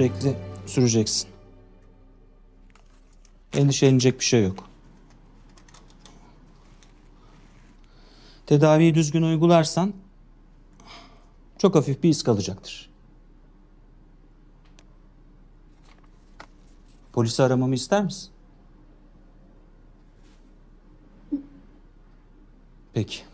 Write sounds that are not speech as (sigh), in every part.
sürekli süreceksin. Endişelenecek bir şey yok. Tedaviyi düzgün uygularsan çok hafif bir iz kalacaktır. Polisi aramamı ister misin? Peki.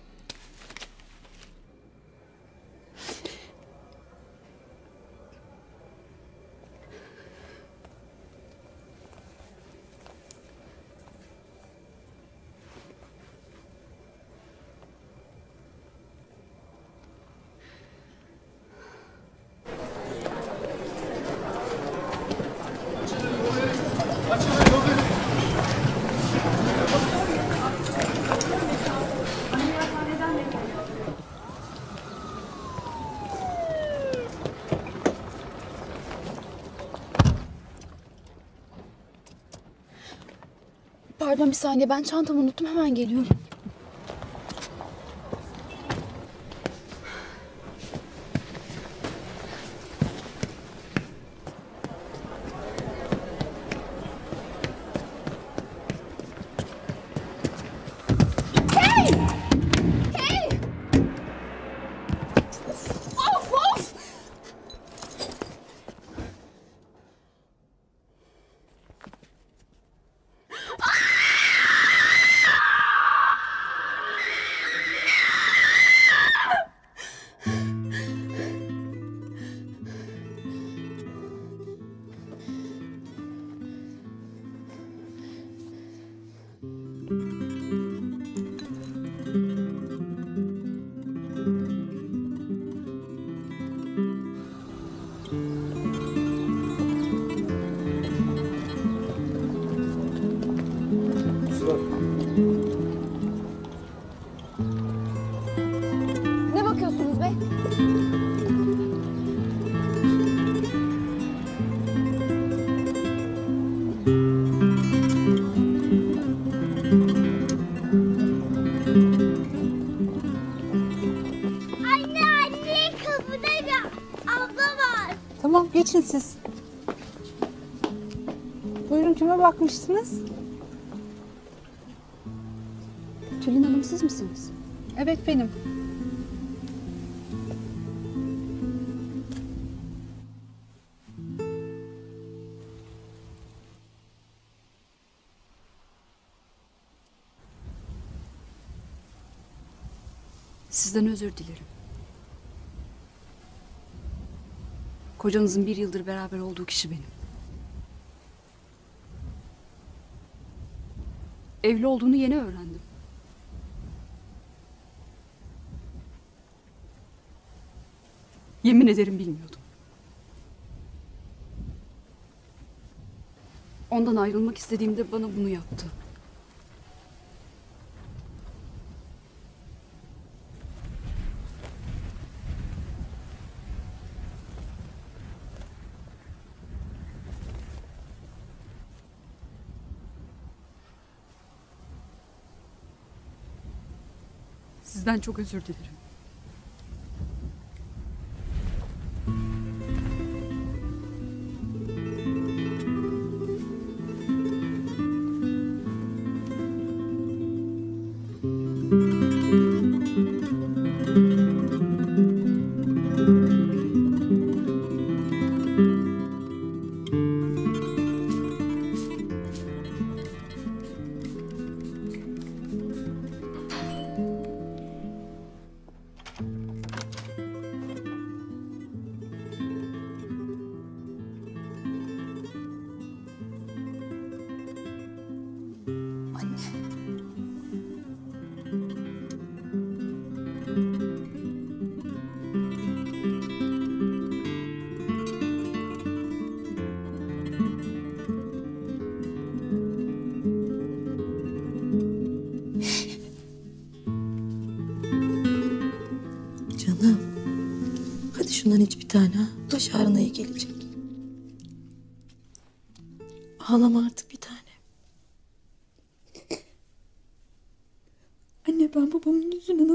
Pardon bir saniye ben çantamı unuttum hemen geliyorum. Buyurun kime bakmıştınız? Tülin Hanım siz misiniz? Evet benim. Sizden özür dilerim. Kocanızın bir yıldır beraber olduğu kişi benim. Evli olduğunu yeni öğrendim. Yemin ederim bilmiyordum. Ondan ayrılmak istediğimde bana bunu yaptı. Sizden çok özür dilerim.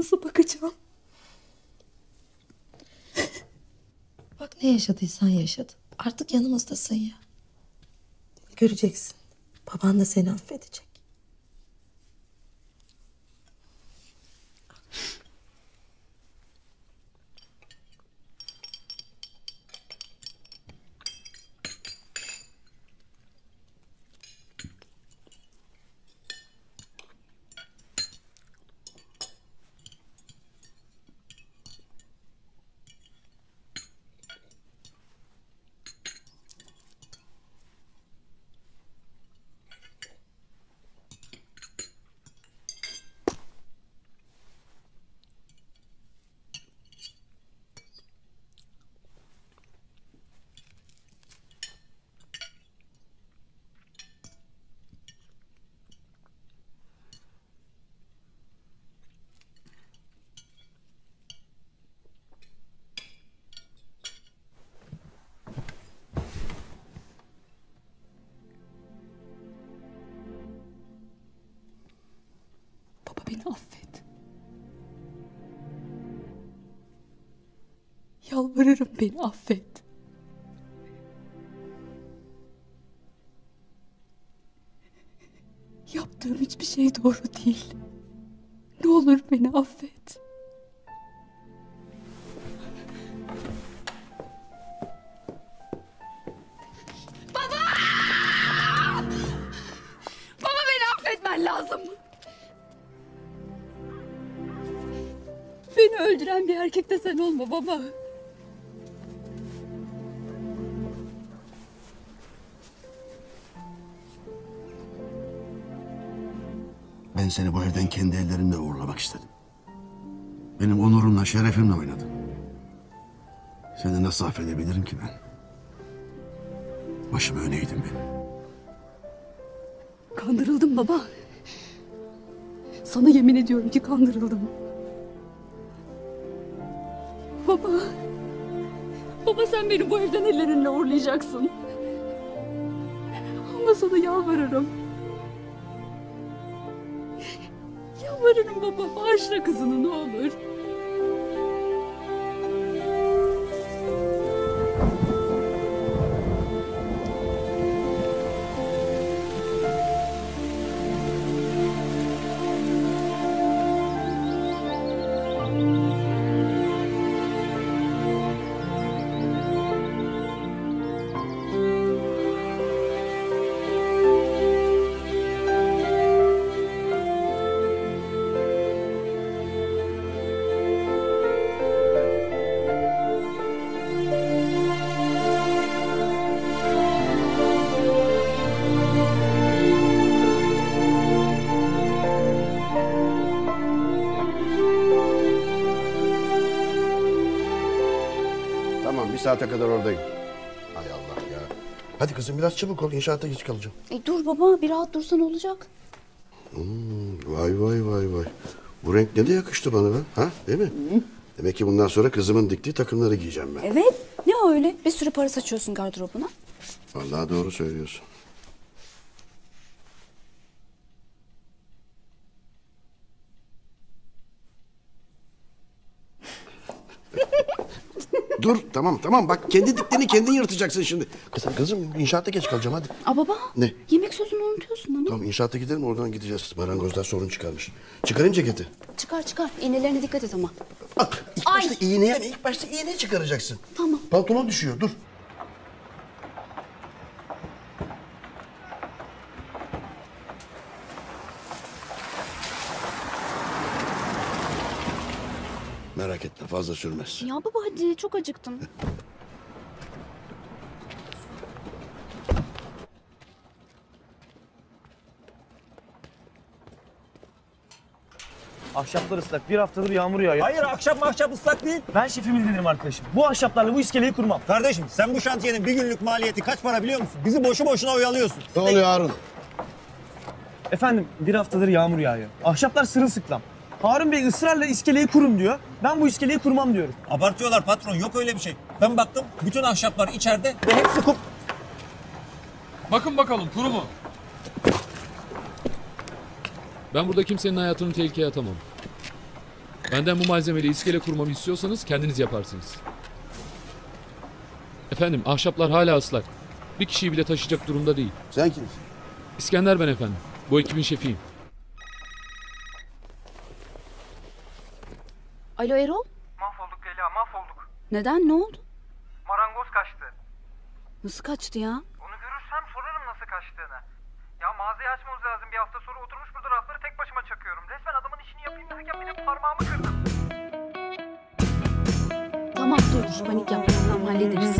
Nasıl bakacağım? (laughs) Bak ne yaşadıysan yaşadın. Artık yanımızdasın ya. Göreceksin. Baban da seni affedecek. Baba beni affet. Yalvarırım beni affet. Yaptığım hiçbir şey doğru değil. Ne olur beni affet. Sen olma baba. Ben seni bu evden kendi ellerimle uğurlamak istedim. Benim onurumla, şerefimle oynadın. Seni nasıl affedebilirim ki ben? Başımı öne eğdin benim. Kandırıldım baba. Sana yemin ediyorum ki kandırıldım. Baba. Baba sen beni bu evden ellerinle uğurlayacaksın. Ama sana yalvarırım. Yalvarırım baba bağışla kızını ne olur. Saate kadar oradayım. Hay Allah ya. Hadi kızım biraz çabuk ol, inşaatta geç kalacağım. E dur baba bir rahat dursan olacak. Vay vay vay vay. Bu renk ne de yakıştı bana ben, ha? Değil mi? Demek ki bundan sonra kızımın diktiği takımları giyeceğim ben. Evet ne öyle bir sürü para saçıyorsun gardırobuna. Vallahi doğru söylüyorsun. Dur tamam tamam bak kendi diktiğini kendin yırtacaksın şimdi. Kızım kızım inşaatta geç kalacağım hadi. Aa baba. Ne? Yemek sözünü unutuyorsun ama. Tamam inşaatta gidelim oradan gideceğiz. Marangozlar sorun çıkarmış. Çıkarayım ceketi. Çıkar çıkar iğnelerine dikkat et ama. Bak ilk Ay. başta iğneye ilk başta iğneyi çıkaracaksın. Tamam. Pantolon düşüyor dur. Merak etme fazla sürmez. Ya baba hadi çok acıktım. Ahşaplar ıslak. Bir haftadır yağmur yağıyor. Hayır akşam akşam ıslak değil. Ben şefimiz dedim arkadaşım. Bu ahşaplarla bu iskeleyi kurmam. Kardeşim sen bu şantiyenin bir günlük maliyeti kaç para biliyor musun? Bizi boşu boşuna oyalıyorsun. Ne oluyor Harun? Efendim bir haftadır yağmur yağıyor. Ahşaplar sırılsıklam. Harun Bey ısrarla iskeleyi kurun diyor. Ben bu iskeleyi kurmam diyorum. Abartıyorlar patron yok öyle bir şey. Ben baktım bütün ahşaplar içeride ve hepsi kum. Bakın bakalım kuru mu? Ben burada kimsenin hayatını tehlikeye atamam. Benden bu malzemeyle iskele kurmamı istiyorsanız kendiniz yaparsınız. Efendim ahşaplar hala ıslak. Bir kişiyi bile taşıyacak durumda değil. Sen kimsin? İskender ben efendim. Bu ekibin şefiyim. Alo Erol? Mahvolduk Leyla mahvolduk. Neden? Ne oldu? Marangoz kaçtı. Nasıl kaçtı ya? Onu görürsem sorarım nasıl kaçtığını. Ya mağazayı açmamız lazım bir hafta sonra oturmuş burada rafları tek başıma çakıyorum. Resmen adamın işini yapayım derken bir de parmağımı kırdım. Tamam dur dur panik yapma. Tamam hallederiz.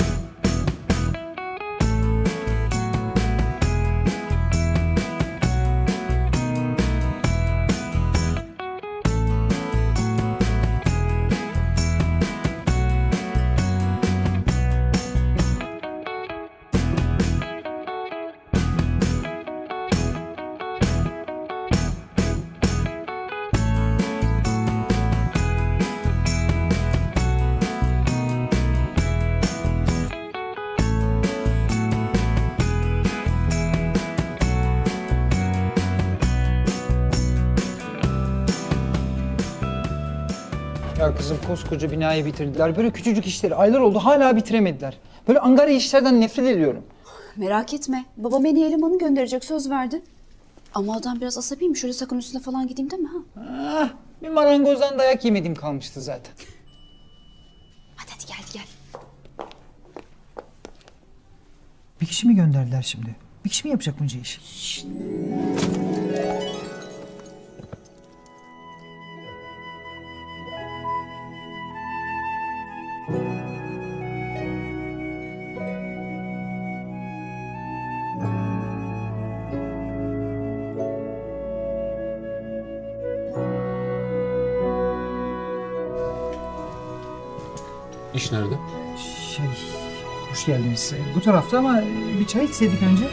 Kızım koskoca binayı bitirdiler. Böyle küçücük işleri aylar oldu hala bitiremediler. Böyle angarya işlerden nefret ediyorum. Merak etme. Babam en iyi elemanı gönderecek söz verdi. Ama adam biraz asabiymiş. Şöyle sakın üstüne falan gideyim deme ha. Ah, bir marangozdan dayak yemediğim kalmıştı zaten. Hadi hadi gel hadi gel. Bir kişi mi gönderdiler şimdi? Bir kişi mi yapacak bunca işi? İş hoş geldiniz. Bu tarafta ama bir çay içseydik önce.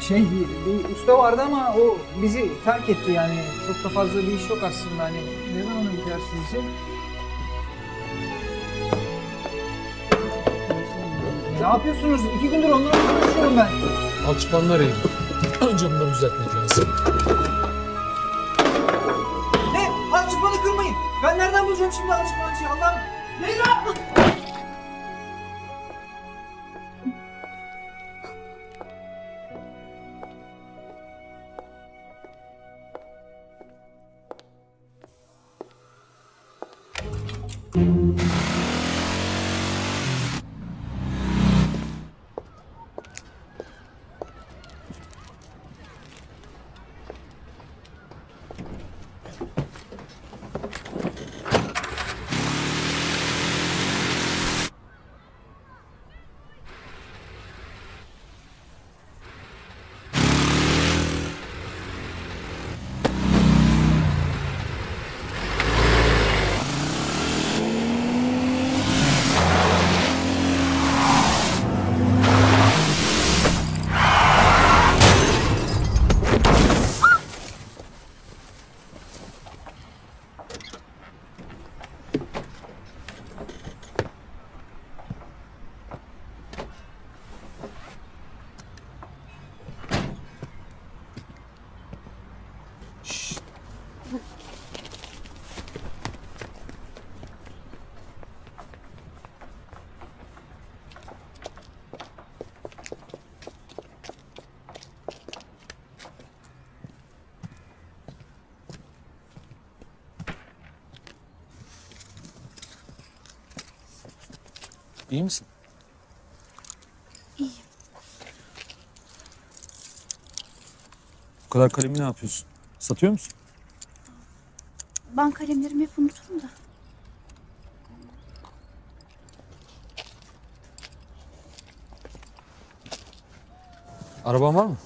Şey, bir usta vardı ama o bizi terk etti yani. Çok da fazla bir iş yok aslında hani. Ne zaman gider sizce? Ne yapıyorsunuz? İki gündür onlarla konuşuyorum ben. Alçıpanlar eğilim. Önce bunları düzeltmek lazım. Ne? Alçıpanı kırmayın. Ben nereden bulacağım şimdi alçıpancıyı İyi misin? İyiyim. Bu kadar kalemi ne yapıyorsun? Satıyor musun? Ben kalemlerimi hep unuturum da. Araban var mı?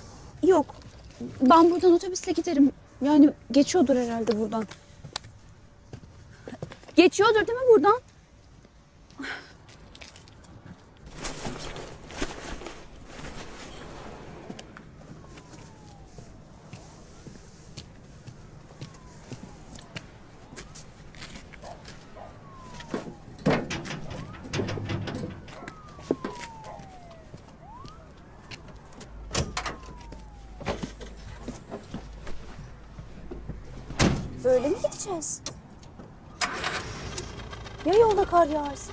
Yok. Ben buradan otobüsle giderim. Yani geçiyordur herhalde buradan. Geçiyordur değil mi buradan? Gideceğiz? Ya yolda kar yağarsa?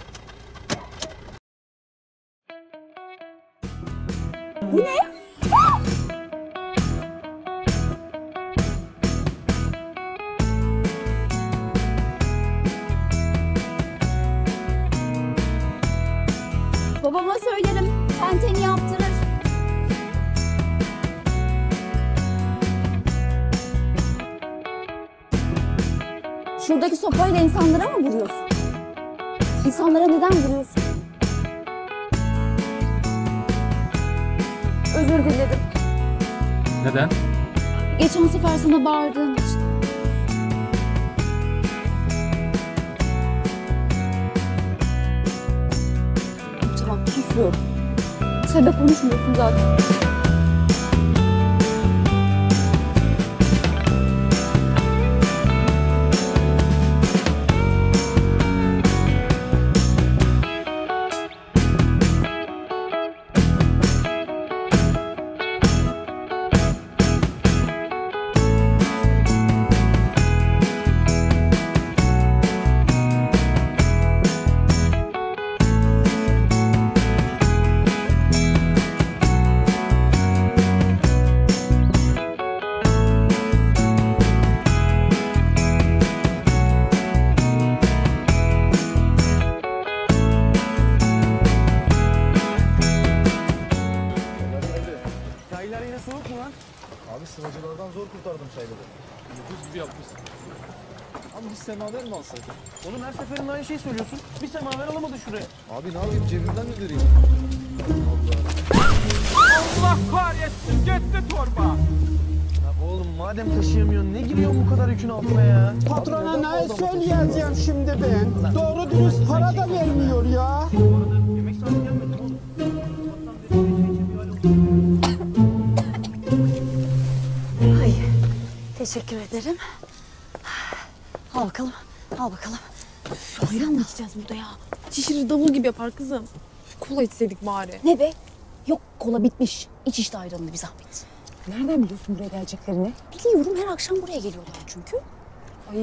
Şeyi söylüyorsun. Bir semaver alamadı şuraya. Abi ne yapayım cebimden mi vereyim? Allah kahretsin gitti torba. Ya oğlum madem taşıyamıyorsun ne giriyorsun bu kadar yükün altına ya? Patrona ne söyleyeceğim şimdi ben? Doğru dürüst para da vermiyor ya. Yemek saati gelmedi mi oğlum? Ay, teşekkür ederim. Al bakalım, al bakalım. Ayran mı içeceğiz burada ya? Şişirir davul gibi yapar kızım. Kola içseydik bari. Ne be? Yok kola bitmiş. İç işte ayranını bir zahmet. Nereden biliyorsun buraya geleceklerini? Biliyorum her akşam buraya geliyorlar çünkü. Ay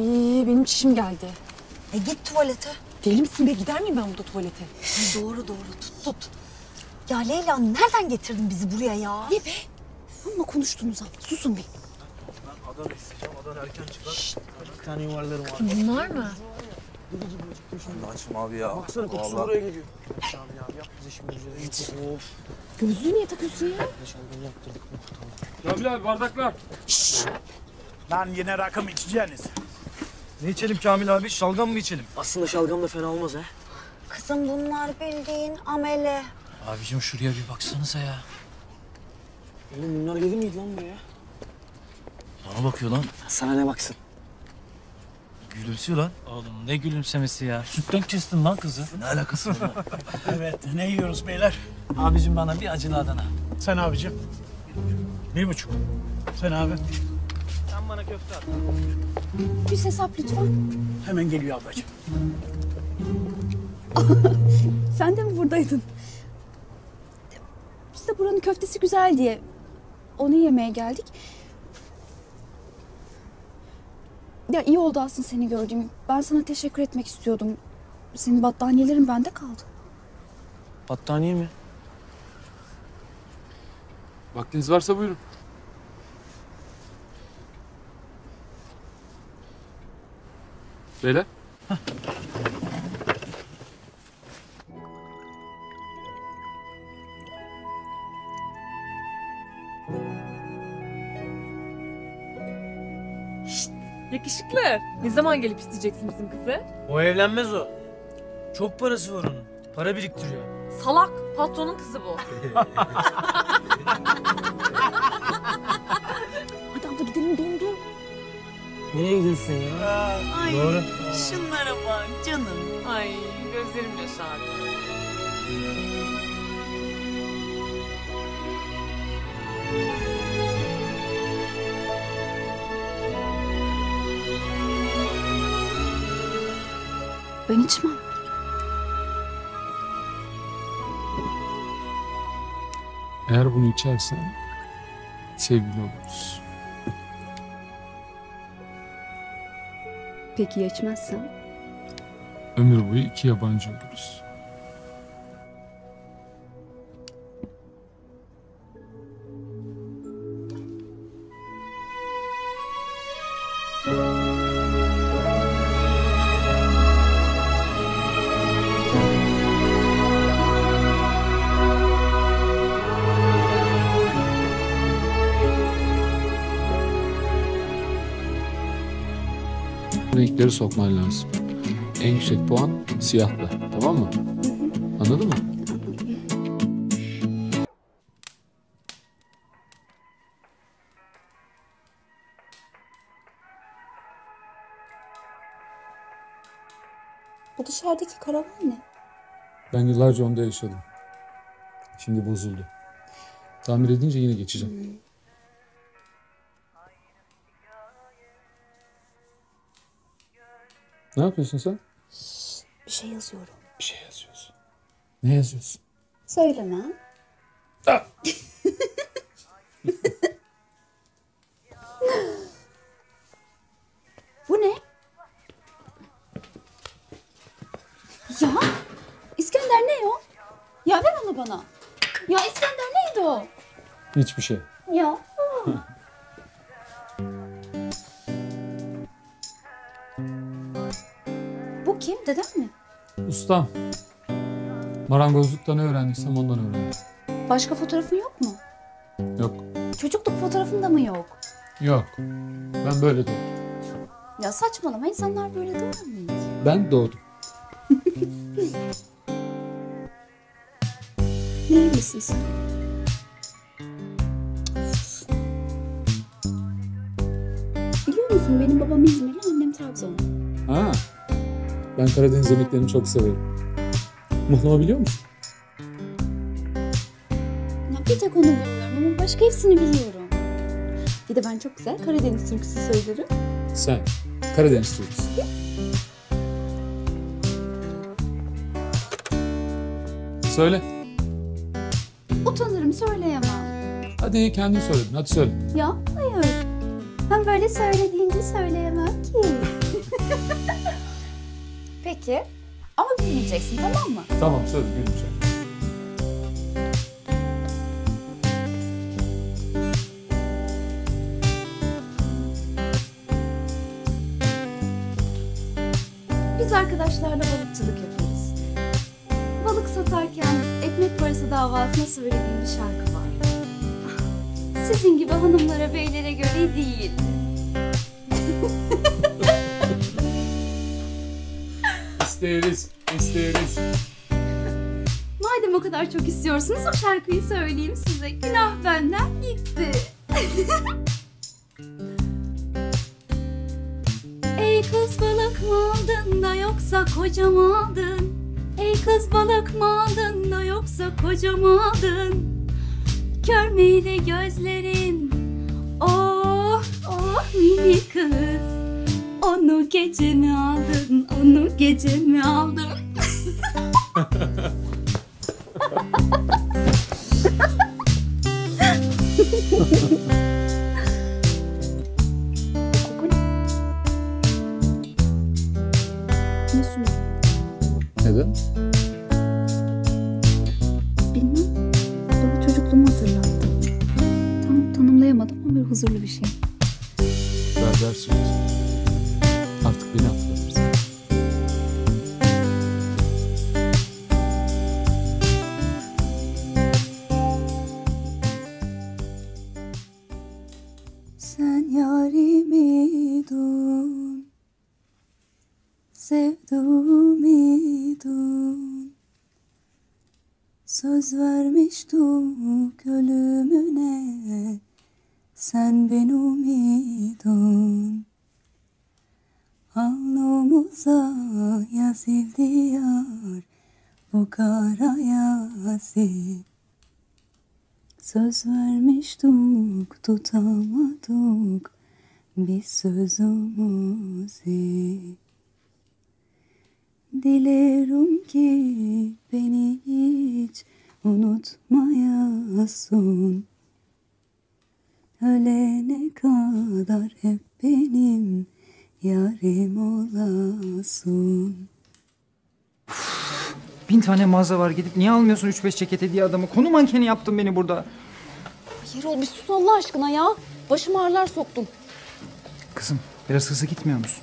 benim çişim geldi. E git tuvalete. Deli misin be gider miyim ben burada tuvalete? Doğru doğru tut tut. Ya Leyla nereden getirdin bizi buraya ya? Ne be? Amma konuştunuz ha. Susun bir. Adan isteyeceğim. Adan erken çıkar. Bir tane yuvarlarım var. Bunlar mı? Açma abi ya. Baksana kokusu Vallahi. buraya geliyor. Abi ya yap bize şimdi üzerine. Of. Gözlüğü niye takıyorsun ya? Şalgam yaptırdık mı? Tamam. Kamil abi bardaklar. Lan yine rakım içeceğiniz. Ne içelim Kamil abi? Şalgam mı içelim? Aslında şalgam da fena olmaz ha. Kızım bunlar bildiğin amele. Abicim şuraya bir baksanıza ya. Oğlum bunlar gelir miydi lan buraya? Bana bakıyor lan. Sana ne baksın? Gülümsüyor lan. Oğlum ne gülümsemesi ya. Sütten kestin lan kızı. Ne alakası var? (laughs) Evet ne yiyoruz beyler? Abicim bana bir acılı Adana. Sen abicim. Bir buçuk. Sen abi. Sen bana köfte at. Bir hesap lütfen. Hemen geliyor ablacığım. (laughs) Sen de mi buradaydın? Biz de buranın köftesi güzel diye onu yemeye geldik. Ya iyi oldu aslında seni gördüğüm. Ben sana teşekkür etmek istiyordum. Senin battaniyelerin bende kaldı. Battaniye mi? Vaktiniz varsa buyurun. Beyler. Yakışıklı. Ne zaman gelip isteyeceksin bizim kızı? O evlenmez o. Çok parası var onun. Para biriktiriyor. Salak. Patronun kızı bu. (laughs) Hadi abla gidelim dondu. Nereye gidiyorsun ya? Ay, Doğru. Şunlara bak canım. Ay gözlerim yaşardı. Ben içmem. Eğer bunu içersen sevgili oluruz. Peki ya içmezsem? Ömür boyu iki yabancı oluruz. Sokman lazım. En yüksek puan siyahla. Tamam mı? Anladın mı? Bu dışarıdaki karavan ne? Ben yıllarca onda yaşadım. Şimdi bozuldu. Tamir edince yine geçeceğim. Ne yapıyorsun sen? Bir şey yazıyorum. Bir şey yazıyorsun. Ne yazıyorsun? Söylemem. (laughs) Bu ne? Ya İskender ne o? Ya ver onu bana. Ya İskender neydi o? Hiçbir şey. Ya. Kim? Dedem mi? Ustam. Marangozlukta ne öğrendiysem ondan öğrendim. Başka fotoğrafın yok mu? Yok. Çocukluk fotoğrafında mı yok? Yok. Ben böyle doğdum. Ya saçmalama insanlar böyle doğar mı? Ben doğdum. (laughs) Nerelisin sen? Biliyor musun benim babam İzmirli, annem Trabzonlu. Ha. Ben Karadeniz yemeklerini çok severim. Muhlama biliyor musun? Ya bir tek onu bilmiyorum ama başka hepsini biliyorum. Bir de ben çok güzel Karadeniz türküsü söylerim. Sen. Karadeniz türküsü. Söyle. Utanırım söyleyemem. Hadi kendin söyledin. Hadi söyle. Ya hayır. Ben böyle söylediğince söyleyemem ki. (laughs) Peki. Ama bilmeyeceksin tamam mı? Tamam söyle gülmeyeceğim. Biz arkadaşlarla balıkçılık yaparız. Balık satarken ekmek parası davasına söylediğim bir şarkı var. Sizin gibi hanımlara beylere göre değil. İsteriz. isteriz. Madem o kadar çok istiyorsunuz o şarkıyı söyleyeyim size. Günah benden gitti. (laughs) Ey kız balık mı aldın da yoksa kocam aldın? Ey kız balık mı aldın da yoksa kocam aldın? Kör müydü gözlerin? Oh oh mini kız. Onu gece mi aldın? Onu gece mi aldın? Sen ben umidun Alnımıza yazıldı yar Bu kara yazı. Söz vermiştik tutamadık biz sözümüzü. Dilerim ki beni hiç unutmayasın Ölene kadar hep benim yarim olasın Bin tane mağaza var gidip niye almıyorsun 3-5 ceketi diye adamı? Konu mankeni yaptın beni burada. Yerol bir sus Allah aşkına ya. Başım ağrılar soktum. Kızım biraz hızlı gitmiyor musun?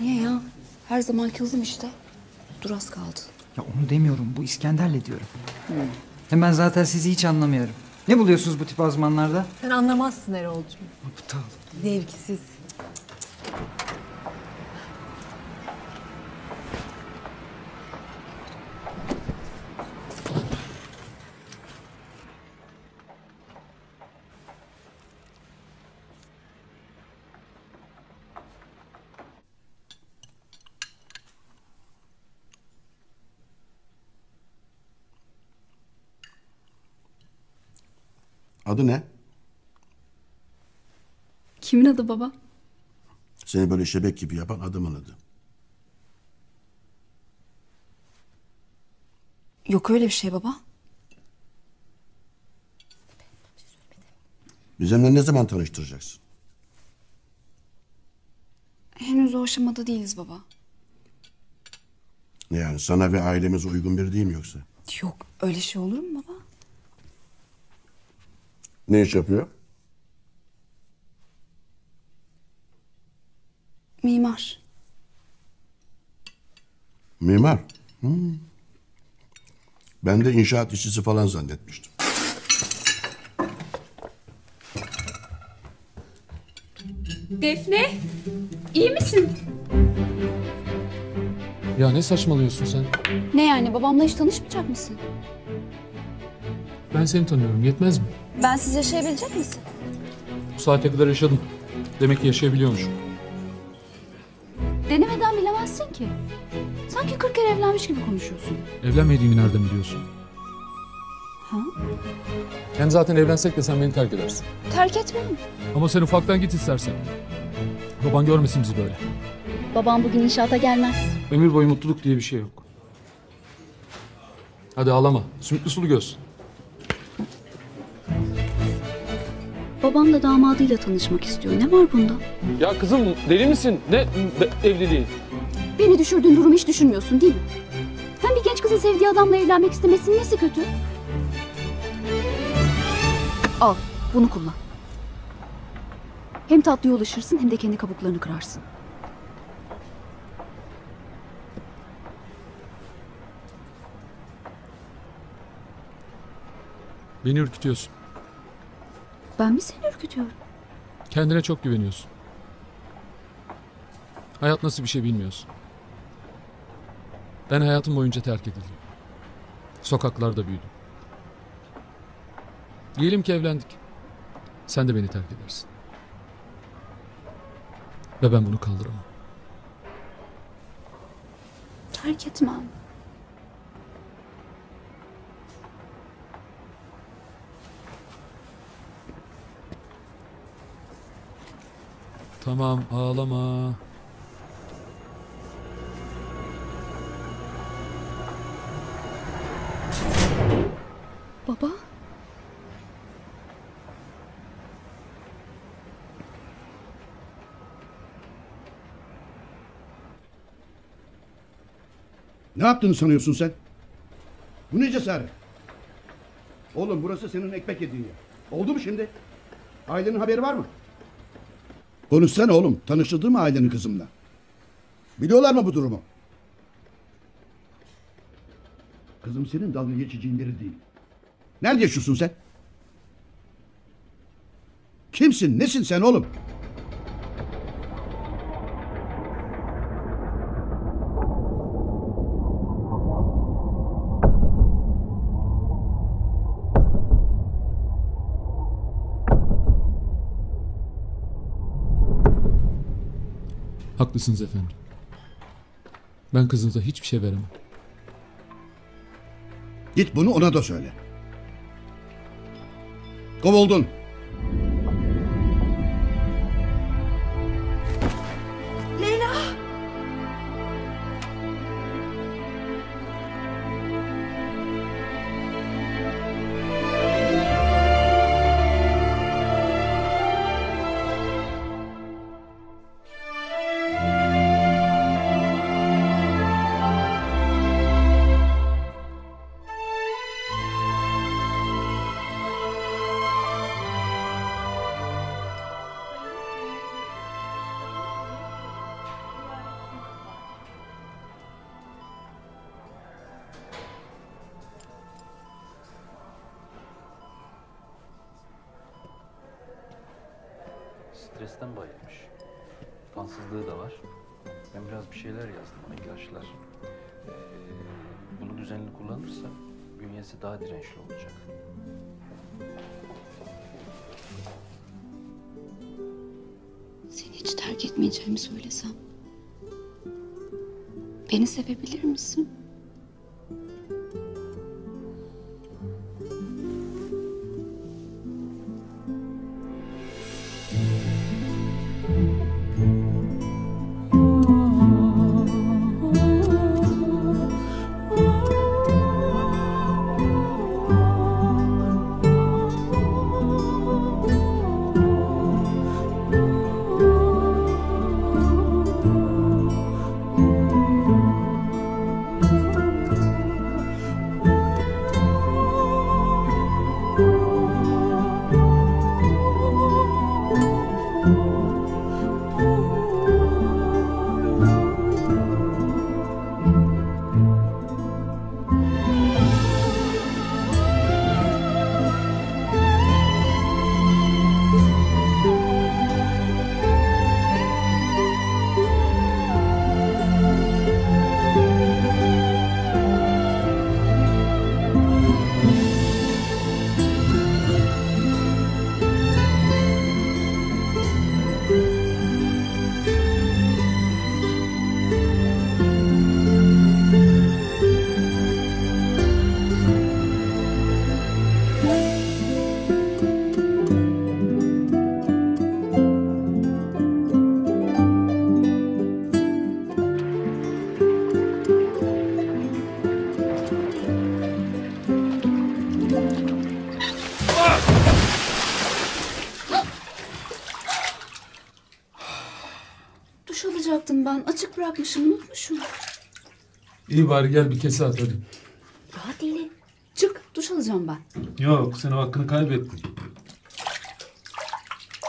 Niye ya? Her zamanki hızım işte. Dur az kaldı. Ya onu demiyorum bu İskender'le diyorum. Hem ben zaten sizi hiç anlamıyorum. Ne buluyorsunuz bu tip azmanlarda? Sen anlamazsın Erol'cum. Aptal. Zevksiz. Adı ne? Kimin adı baba? Seni böyle şebek gibi yapan adamın adı. Yok öyle bir şey baba. Bizimle ne zaman tanıştıracaksın? Henüz o aşamada değiliz baba. Yani sana ve ailemize uygun biri değil mi yoksa? Yok öyle şey olur mu baba? Ne iş yapıyor? Mimar. Mimar. Hmm. Ben de inşaat işçisi falan zannetmiştim. Defne iyi misin? Ya ne saçmalıyorsun sen? Ne yani babamla hiç tanışmayacak mısın? Ben seni tanıyorum. Yetmez mi? Ben siz yaşayabilecek misin? Bu saate kadar yaşadım. Demek ki yaşayabiliyormuşum. Denemeden bilemezsin ki. Sanki 40 kere evlenmiş gibi konuşuyorsun. Evlenmediğimi nereden biliyorsun? Ha? Hem zaten evlensek de sen beni terk edersin. Terk etmem. Ama sen ufaktan git istersen. Baban görmesin bizi böyle. Babam bugün inşaata gelmez. Ömür boyu mutluluk diye bir şey yok. Hadi ağlama. Sümüklü sulu göz. Babam da damadıyla tanışmak istiyor. Ne var bunda? Ya kızım deli misin? Ne evliliği? Beni düşürdüğün durumu hiç düşünmüyorsun değil mi? Hem bir genç kızın sevdiği adamla evlenmek istemesinin nesi kötü? Al, bunu kullan. Hem tatlıya ulaşırsın hem de kendi kabuklarını kırarsın. Beni ürkütüyorsun. Ben mi seni ürkütüyorum? Kendine çok güveniyorsun. Hayat nasıl bir şey bilmiyorsun. Ben hayatım boyunca terk edildim. Sokaklarda büyüdüm. Diyelim ki evlendik. Sen de beni terk edersin. Ve ben bunu kaldıramam. Terk etmem. Tamam ağlama. Baba? Ne yaptığını sanıyorsun sen? Bu ne cesaret? Oğlum burası senin ekmek yediğin yer. Oldu mu şimdi? Ailenin haberi var mı? Konuşsana oğlum. Tanıştırdın mı ailenin kızımla? Biliyorlar mı bu durumu? Kızım senin dalga geçeceğin biri değil. Nerede yaşıyorsun sen? Kimsin? Nesin sen oğlum? Haklısınız efendim. Ben kızınıza hiçbir şey veremem. Git bunu ona da söyle. Kovuldun. Bırakmışım unutmuşum. İyi bari gel bir kese at hadi. Ya deli. Çık duş alacağım ben. Yok sen o hakkını kaybettin.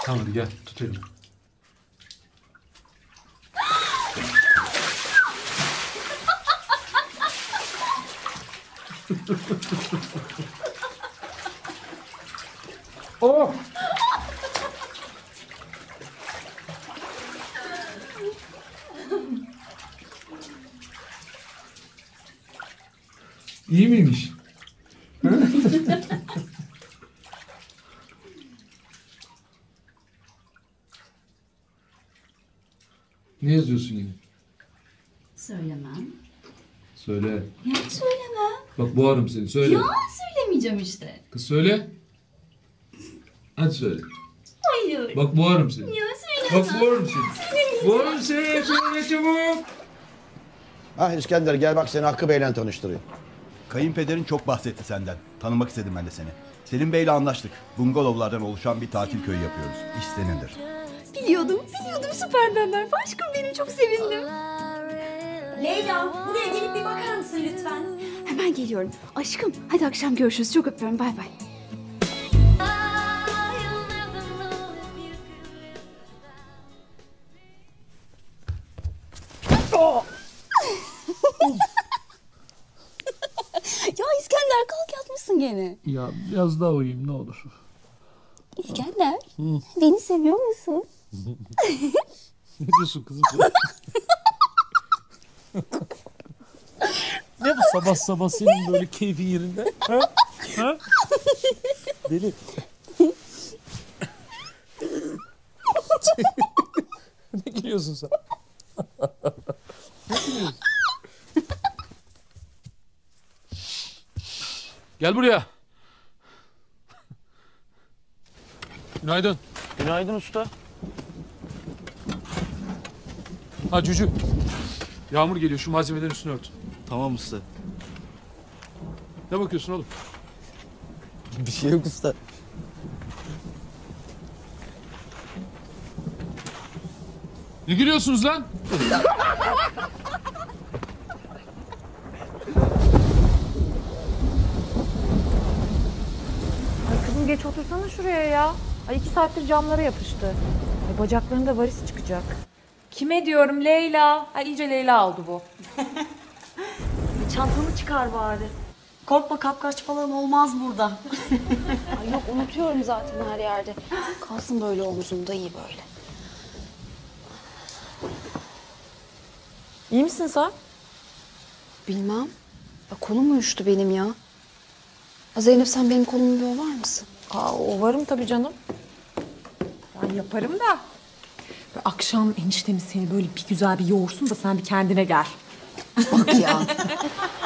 Tamam hadi gel tut elini. Oh! İyi miymiş? (laughs) ne yazıyorsun yine? Söylemem. Söyle. Ya söylemem. Bak boğarım seni. Söyle. Ya söylemeyeceğim işte. Kız söyle. Hadi söyle. Hayır. Bak boğarım seni. Ya söylemem. Bak boğarım seni. Boğarım seni. Söyle çabuk. Ah İskender gel bak seni Hakkı Bey'le tanıştırayım. Kayınpederin çok bahsetti senden. Tanımak istedim ben de seni. Selim Bey'le anlaştık. Bungalovlardan oluşan bir tatil köyü yapıyoruz. İş senindir. Biliyordum, biliyordum süper haber. Aşkım benim çok sevindim. Leyla, buraya gelip bir bakar mısın lütfen? Hemen geliyorum. Aşkım, hadi akşam görüşürüz. Çok öpüyorum. Bay bay. ya İskender kalk yatmışsın gene. Ya biraz daha uyuyayım ne olur. İskender, beni seviyor musun? (laughs) ne diyorsun kızım? (laughs) ne bu sabah sabah senin böyle keyfin yerinde? Ha? Ha? Deli. (laughs) ne gülüyorsun sen? ne gülüyorsun? Gel buraya. (laughs) Günaydın. Günaydın usta. Ha Cücü. Yağmur geliyor şu malzemelerin üstünü ört. Tamam usta. Ne bakıyorsun oğlum? Bir şey yok usta. Ne gülüyorsunuz lan? (laughs) geç otursana şuraya ya. Ay iki saattir camlara yapıştı. Ay bacaklarında varis çıkacak. Kime diyorum Leyla? Ay iyice Leyla oldu bu. Çantanı çıkar bari. Korkma kapkaç falan olmaz burada. Ay yok unutuyorum zaten her yerde. Kalsın böyle omzumda iyi böyle. İyi misin sen? Bilmem. Ya kolum uyuştu benim ya. Ya Zeynep sen benim kolumu bir ovar mısın? Aa, ovarım tabii canım. Ben yaparım da. Böyle akşam eniştemiz seni böyle bir güzel bir yoğursun da sen bir kendine gel. Bak ya. (laughs)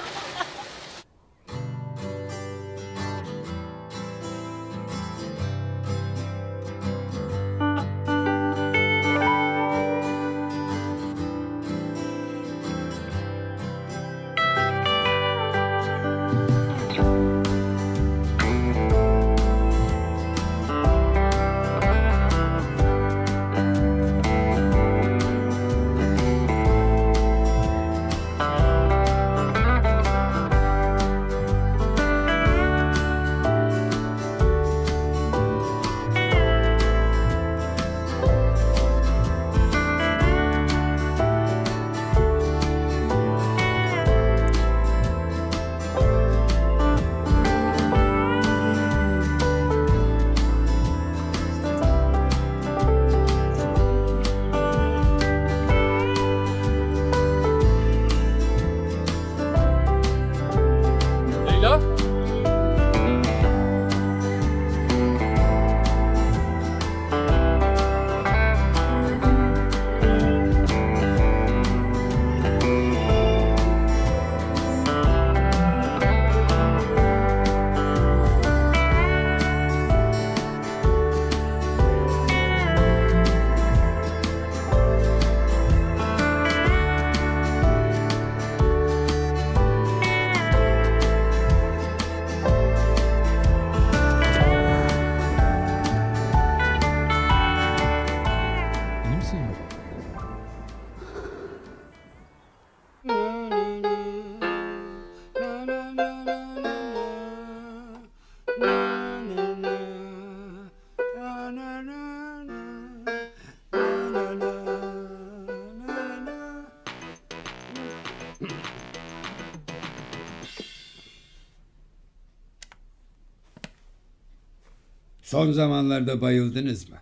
Son zamanlarda bayıldınız mı?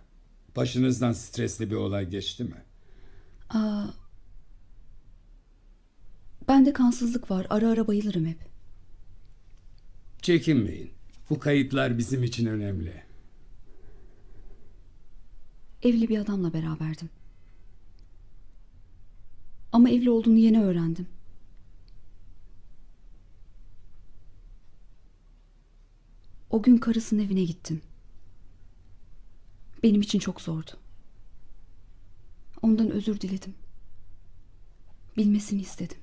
Başınızdan stresli bir olay geçti mi? Aa, bende kansızlık var. Ara ara bayılırım hep. Çekinmeyin. Bu kayıtlar bizim için önemli. Evli bir adamla beraberdim. Ama evli olduğunu yeni öğrendim. O gün karısının evine gittim. Benim için çok zordu. Ondan özür diledim. Bilmesini istedim.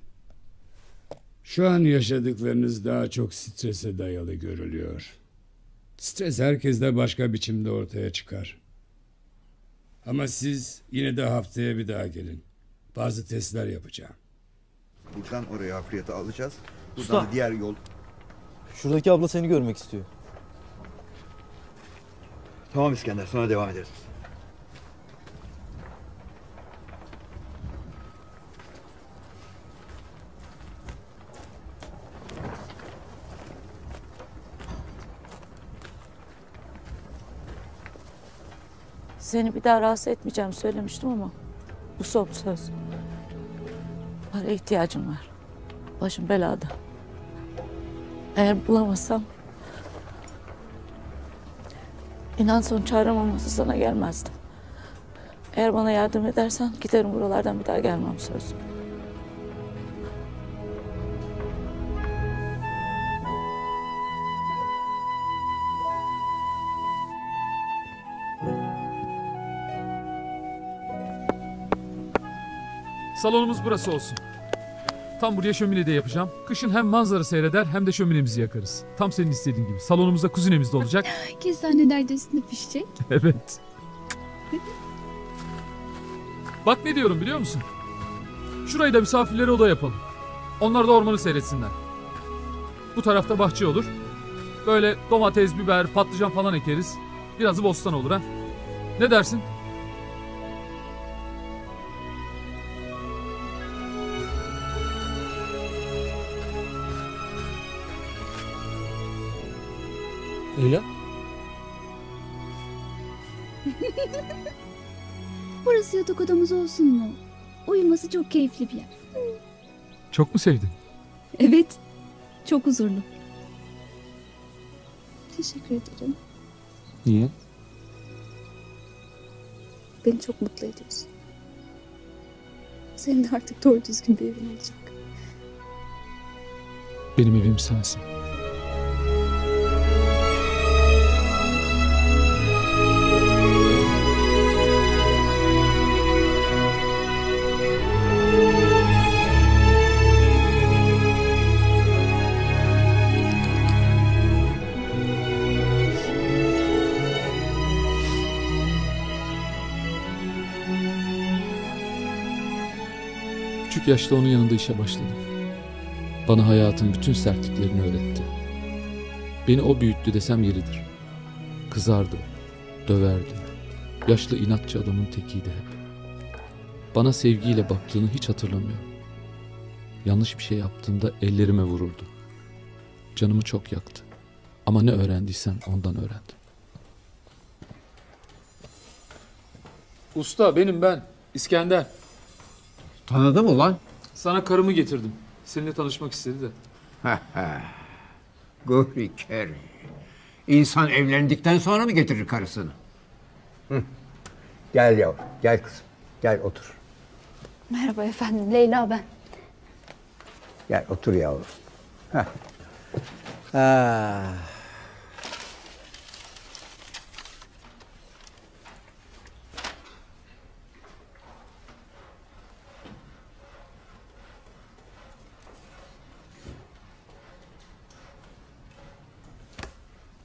Şu an yaşadıklarınız daha çok strese dayalı görülüyor. Stres herkeste başka biçimde ortaya çıkar. Ama siz yine de haftaya bir daha gelin. Bazı testler yapacağım. Buradan oraya hafriyatı alacağız. Buradan Usta. da diğer yol. Şuradaki abla seni görmek istiyor. Tamam İskender sonra devam ederiz. Seni bir daha rahatsız etmeyeceğim söylemiştim ama bu son söz. Para ihtiyacım var. Başım belada. Eğer bulamazsam inan son çarem olmasa sana gelmezdim. Eğer bana yardım edersen giderim buralardan bir daha gelmem söz. Salonumuz burası olsun. Tam buraya şömine de yapacağım. Kışın hem manzara seyreder hem de şöminemizi yakarız. Tam senin istediğin gibi. Salonumuzda kuzinemiz de olacak. (laughs) Kestane neredesinde pişecek? (laughs) evet. Bak ne diyorum biliyor musun? Şurayı da misafirlere oda yapalım. Onlar da ormanı seyretsinler. Bu tarafta bahçe olur. Böyle domates, biber, patlıcan falan ekeriz. Birazı bostan olur ha. Ne dersin? Leyla? (laughs) Burası yatak odamız olsun mu? Uyuması çok keyifli bir yer. Çok mu sevdin? Evet. Çok huzurlu. Teşekkür ederim. Niye? Beni çok mutlu ediyorsun. Senin de artık doğru düzgün bir evin olacak. Benim evim sensin. Yaşta onun yanında işe başladım. Bana hayatın bütün sertliklerini öğretti. Beni o büyüttü desem yeridir. Kızardı, döverdi. Yaşlı inatçı adamın tekiydi hep. Bana sevgiyle baktığını hiç hatırlamıyorum. Yanlış bir şey yaptığımda ellerime vururdu. Canımı çok yaktı. Ama ne öğrendiysem ondan öğrendim. Usta benim ben. İskender. Tanıdı mı lan? Sana karımı getirdim. Seninle tanışmak istedi de. Guri keri. İnsan evlendikten sonra mı getirir karısını? Hı. Gel yavrum, gel kızım. Gel otur. Merhaba efendim. Leyla ben. Gel otur yavrum. Heh. Ah.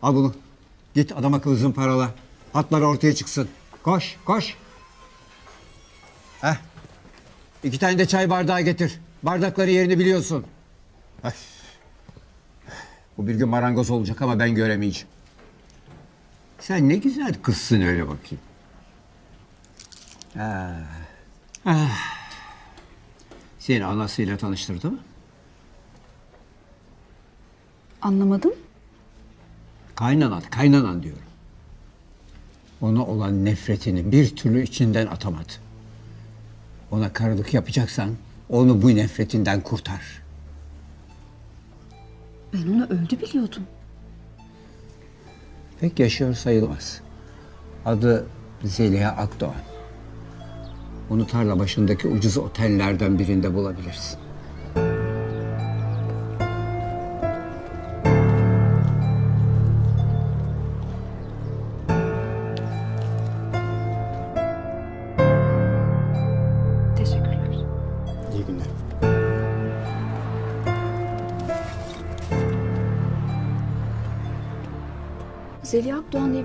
Al bunu. Git adam akıllı zımparala. Hatları ortaya çıksın. Koş, koş. Heh. İki tane de çay bardağı getir. Bardakları yerini biliyorsun. Ay. Bu bir gün marangoz olacak ama ben göremeyeceğim. Sen ne güzel kızsın öyle bakayım. Ah. Ah. Seni anasıyla tanıştırdı mı? Anlamadım. Kaynanan, kaynanan diyorum. Ona olan nefretini bir türlü içinden atamadı. Ona karılık yapacaksan onu bu nefretinden kurtar. Ben onu öldü biliyordum. Pek yaşıyor sayılmaz. Adı Zeliha Akdoğan. Onu tarla başındaki ucuz otellerden birinde bulabilirsin.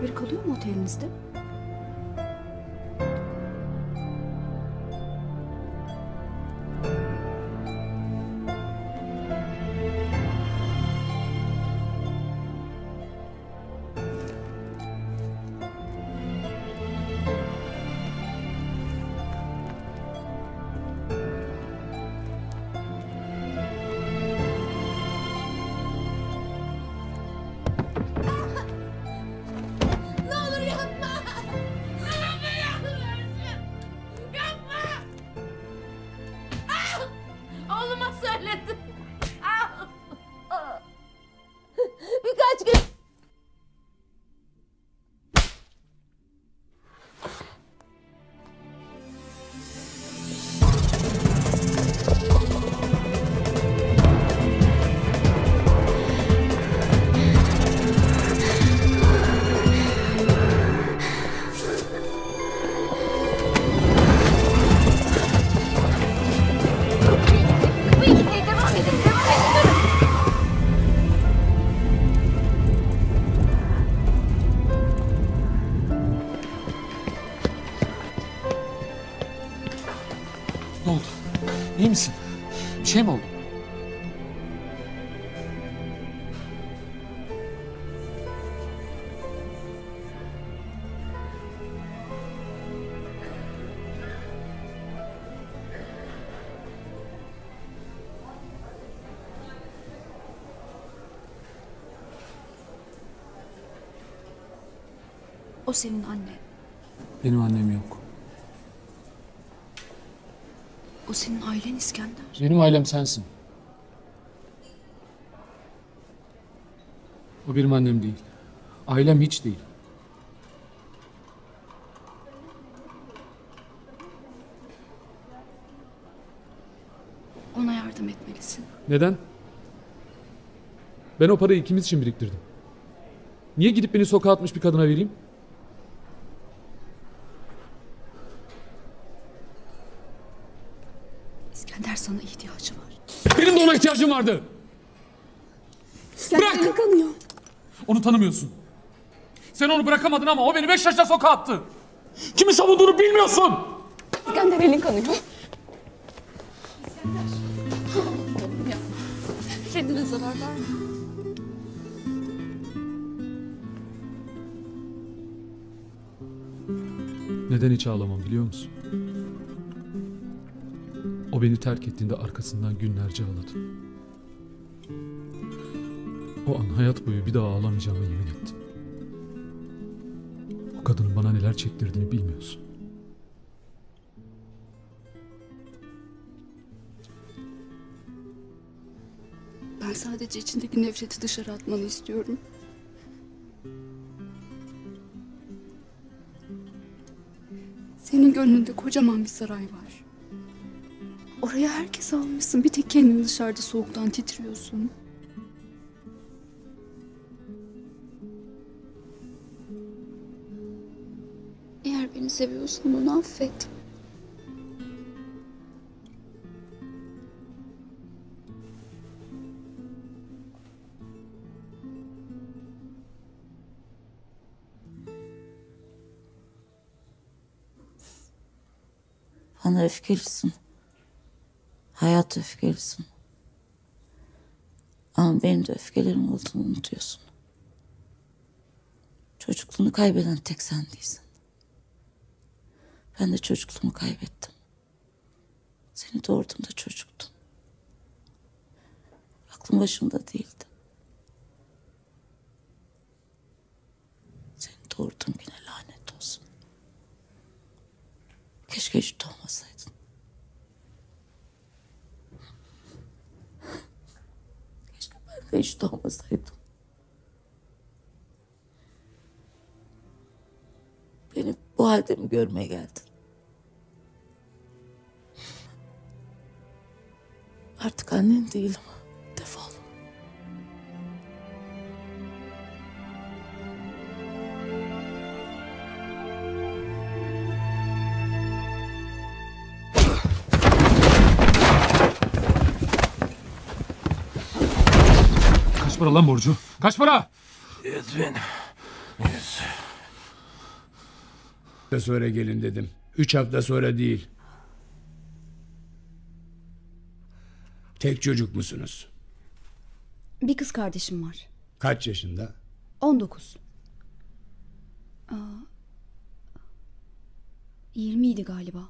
Biri kalıyor mu otelinizde? O senin annen. Benim annem yok. O senin ailen İskender. Benim ailem sensin. O benim annem değil. Ailem hiç değil. Ona yardım etmelisin. Neden? Ben o parayı ikimiz için biriktirdim. Niye gidip beni sokağa atmış bir kadına vereyim? İskender sana ihtiyacı var. Benim de ona ihtiyacım vardı. İskender'in kanıyor. Onu tanımıyorsun. Sen onu bırakamadın ama o beni beş yaşta sokağa attı. Kimi savunduğunu bilmiyorsun. İskender elin kanıyor. Kendine zarar verme. Neden hiç ağlamam biliyor musun? O beni terk ettiğinde arkasından günlerce ağladım. O an hayat boyu bir daha ağlamayacağıma yemin ettim. O kadının bana neler çektirdiğini bilmiyorsun. Ben sadece içindeki nefreti dışarı atmanı istiyorum. Senin gönlünde kocaman bir saray var. Oraya herkes almışsın. Bir tek kendin dışarıda soğuktan titriyorsun. Seviyorsan onu affet. Bana öfkelisin. Hayat öfkelisin. Ama benim de öfkelerim olduğunu unutuyorsun. Çocukluğunu kaybeden tek sen değilsin. Ben de çocukluğumu kaybettim. Seni doğurduğumda çocuktun. Aklım başımda değildi. Seni doğurduğum güne lanet olsun. Keşke hiç doğmasaydın. Keşke ben de hiç doğmasaydım. Beni bu halde mi görmeye geldin? Artık annen değilim. Defol. Kaç para lan borcu? Kaç para? Yüz bin. Yüz. hafta sonra gelin dedim. Üç hafta sonra değil. Tek çocuk musunuz? Bir kız kardeşim var. Kaç yaşında? 19. Aa, 20 idi galiba.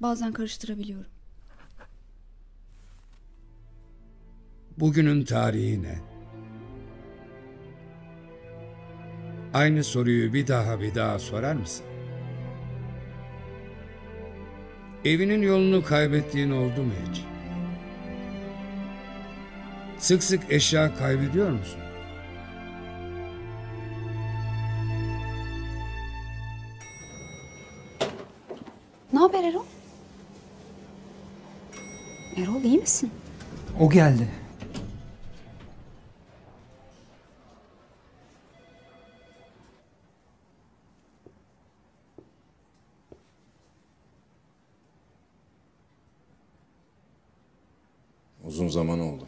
Bazen karıştırabiliyorum. Bugünün tarihi ne? Aynı soruyu bir daha bir daha sorar mısın? Evinin yolunu kaybettiğin oldu mu hiç? Sık sık eşya kaybediyor musun? Ne haber Erol? Erol iyi misin? O geldi. Uzun zaman oldu.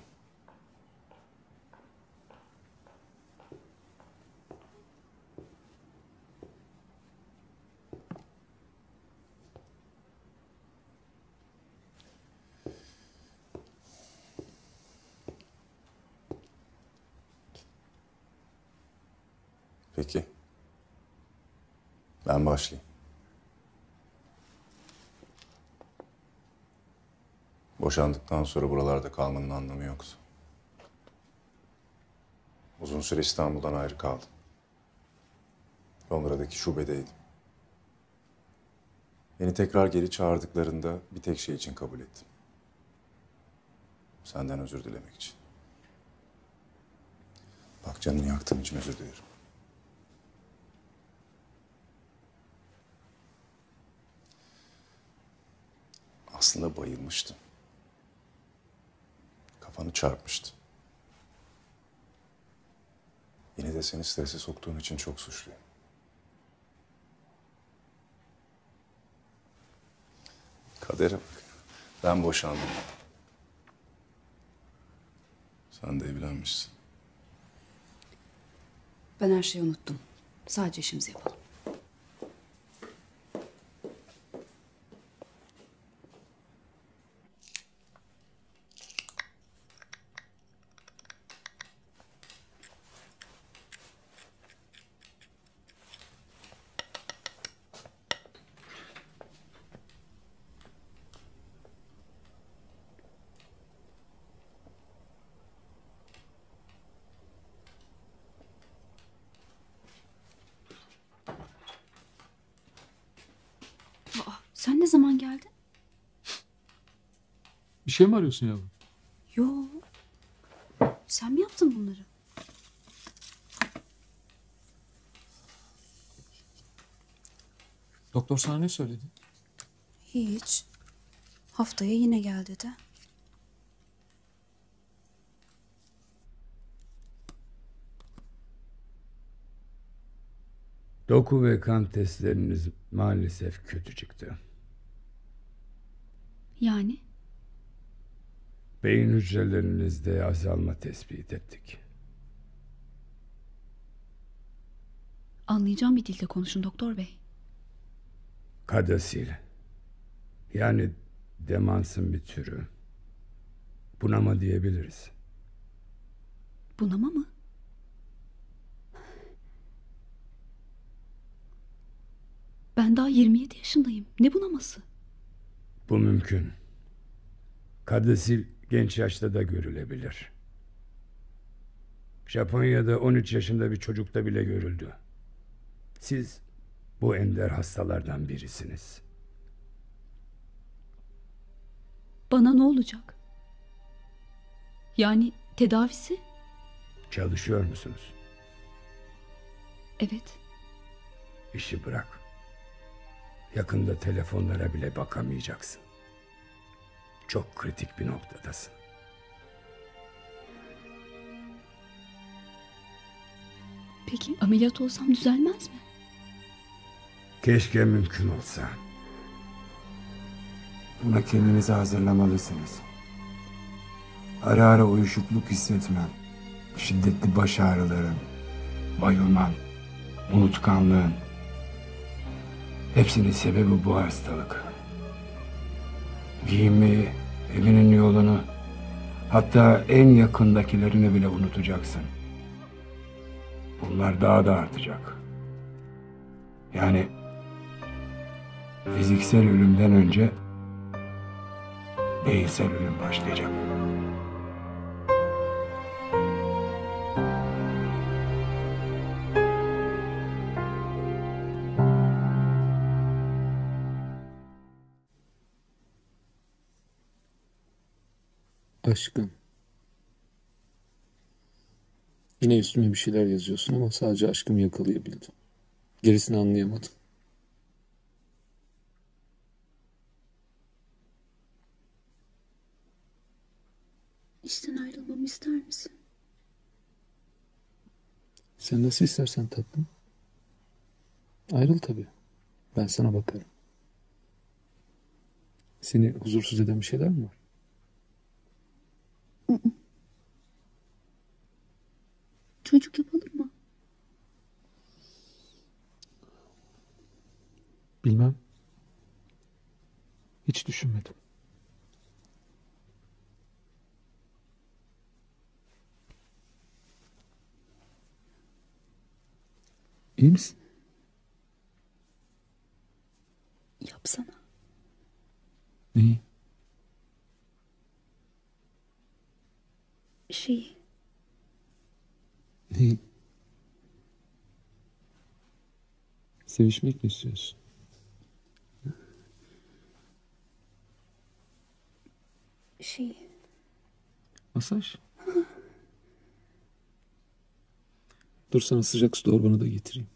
Peki. Ben başlayayım. Boşandıktan sonra buralarda kalmanın anlamı yoktu. Uzun süre İstanbul'dan ayrı kaldım. Londra'daki şubedeydim. Beni tekrar geri çağırdıklarında bir tek şey için kabul ettim. Senden özür dilemek için. Bak canını yaktığım için özür dilerim. Aslında bayılmıştım. Kafanı çarpmıştı. Yine de seni strese soktuğum için çok suçluyum. Kadere bak. Ben boşandım. Sen de evlenmişsin. Ben her şeyi unuttum. Sadece işimizi yapalım. Aa, sen ne zaman geldin? Bir şey mi arıyorsun yavrum? Yo. Sen mi yaptın bunları? Doktor sana ne söyledi? Hiç. Haftaya yine gel dedi. Doku ve kan testleriniz maalesef kötü çıktı. Yani? Beyin hücrelerinizde azalma tespit ettik. Anlayacağım bir dilde konuşun doktor bey. Kadasil. Yani demansın bir türü. Bunama diyebiliriz. Bunama mı? Ben daha 27 yaşındayım. Ne bunaması? Bu mümkün. Kardesil genç yaşta da görülebilir. Japonya'da 13 yaşında bir çocukta bile görüldü. Siz bu ender hastalardan birisiniz. Bana ne olacak? Yani tedavisi? Çalışıyor musunuz? Evet. İşi bırak. Yakında telefonlara bile bakamayacaksın. Çok kritik bir noktadasın. Peki ameliyat olsam düzelmez mi? Keşke mümkün olsa. Buna kendinizi hazırlamalısınız. Ara ara uyuşukluk hissetmem, şiddetli baş ağrıların, bayılman, unutkanlığın. Hepsinin sebebi bu hastalık. Giyimi, evinin yolunu, hatta en yakındakilerini bile unutacaksın. Bunlar daha da artacak. Yani fiziksel ölümden önce beyinsel ölüm başlayacak. Aşkım. Yine üstüme bir şeyler yazıyorsun ama sadece aşkımı yakalayabildim. Gerisini anlayamadım. İşten ayrılmamı ister misin? Sen nasıl istersen tatlım. Ayrıl tabii. Ben sana bakarım. Seni huzursuz eden bir şeyler mi var? Çocuk yapalım mı? Bilmem. Hiç düşünmedim. İyi misin? Yapsana. Neyi? Şey, Neyi? Sevişmek mi istiyorsun? şey. Masaj? Dur sana sıcak su torbanı da getireyim.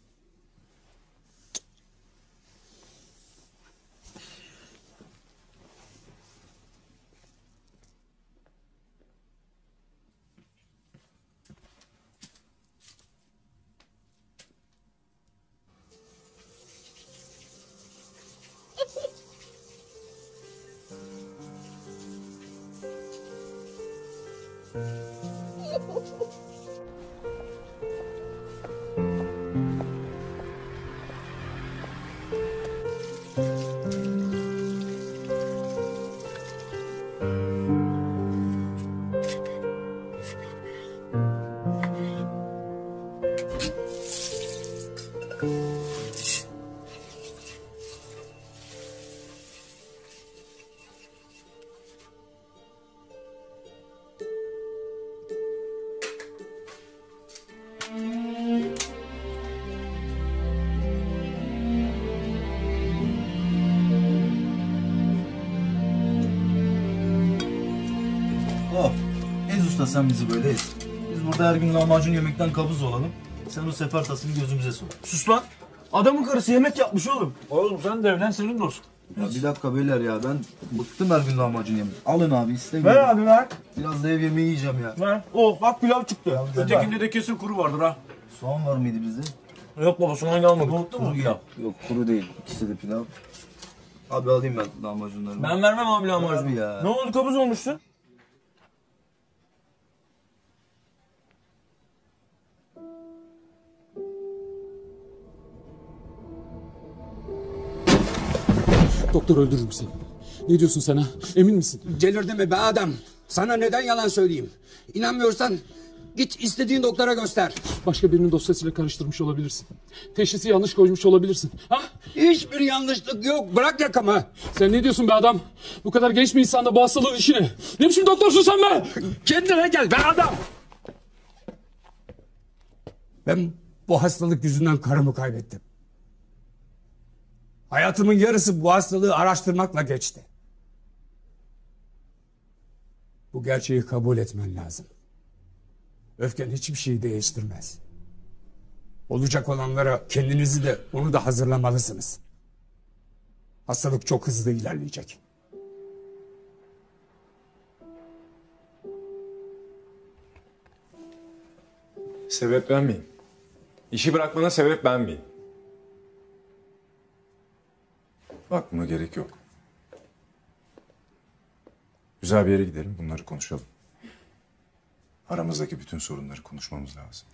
Sen bizi böyle ez. Biz burada her gün lahmacun yemekten kabız olalım. Sen o sefer tasını gözümüze sok. Sus lan. Adamın karısı yemek yapmış oğlum. Oğlum sen de evlen senin de olsun. Ya bir dakika beyler ya ben bıktım her gün lahmacun yemek. Alın abi istemiyorum. Ver abi ver. Biraz da ev yemeği yiyeceğim ya. Ver. Oh bak pilav çıktı. Ötekinde de kesin kuru vardır ha. Soğan var mıydı bizde? Yok baba soğan almadık. Kuru pilav. Yok kuru değil. İkisi de pilav. Abi alayım ben lahmacunları. Ben vermem abi lahmacun. Abi ya. Ne oldu kabız olmuşsun? Doktor öldürürüm seni. Ne diyorsun sana? Emin misin? Delirdi mi be adam? Sana neden yalan söyleyeyim? İnanmıyorsan Git istediğin doktora göster. Başka birinin dosyasıyla karıştırmış olabilirsin. Teşhisi yanlış koymuş olabilirsin. Ha? Hiçbir yanlışlık yok. Bırak yakamı. Sen ne diyorsun be adam? Bu kadar genç bir insanda bu hastalığın işi ne? Ne biçim doktorsun sen be? Kendine gel be adam. Ben bu hastalık yüzünden karımı kaybettim. Hayatımın yarısı bu hastalığı araştırmakla geçti. Bu gerçeği kabul etmen lazım. Öfken hiçbir şeyi değiştirmez. Olacak olanlara kendinizi de onu da hazırlamalısınız. Hastalık çok hızlı ilerleyecek. Sebep ben miyim? İşi bırakmana sebep ben miyim? Bakma gerek yok. Güzel bir yere gidelim bunları konuşalım. Aramızdaki bütün sorunları konuşmamız lazım.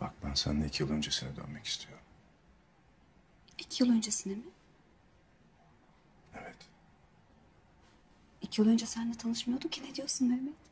Bak ben seninle iki yıl öncesine dönmek istiyorum. İki yıl öncesine mi? Evet. İki yıl önce seninle tanışmıyorduk ki ne diyorsun Mehmet?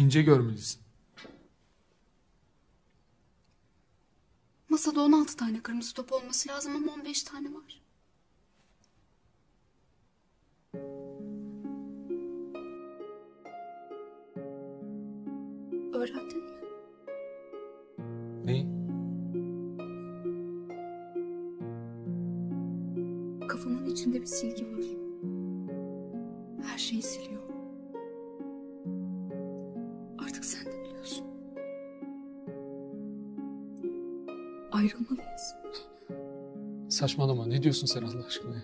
İnce görmelisin. Masada 16 tane kırmızı top olması lazım ama 15 tane var. Saçmalama ne diyorsun sen Allah aşkına ya?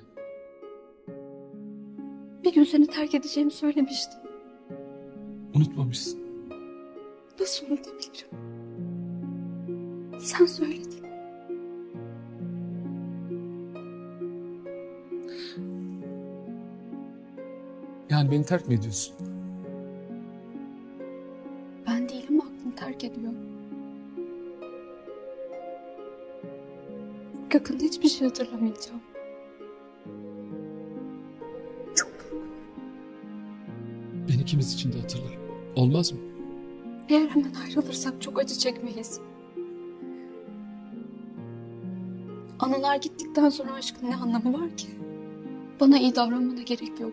Bir gün seni terk edeceğimi söylemiştim. Unutmamışsın. Nasıl unutabilirim? Sen söyledin. Yani beni terk mi ediyorsun? Ben değilim aklım terk ediyor. Yakında hiçbir şey hatırlamayacağım. Ben ikimiz için de hatırlarım. Olmaz mı? Eğer hemen ayrılırsak çok acı çekmeyiz. Anılar gittikten sonra aşkın ne anlamı var ki? Bana iyi davranmana gerek yok.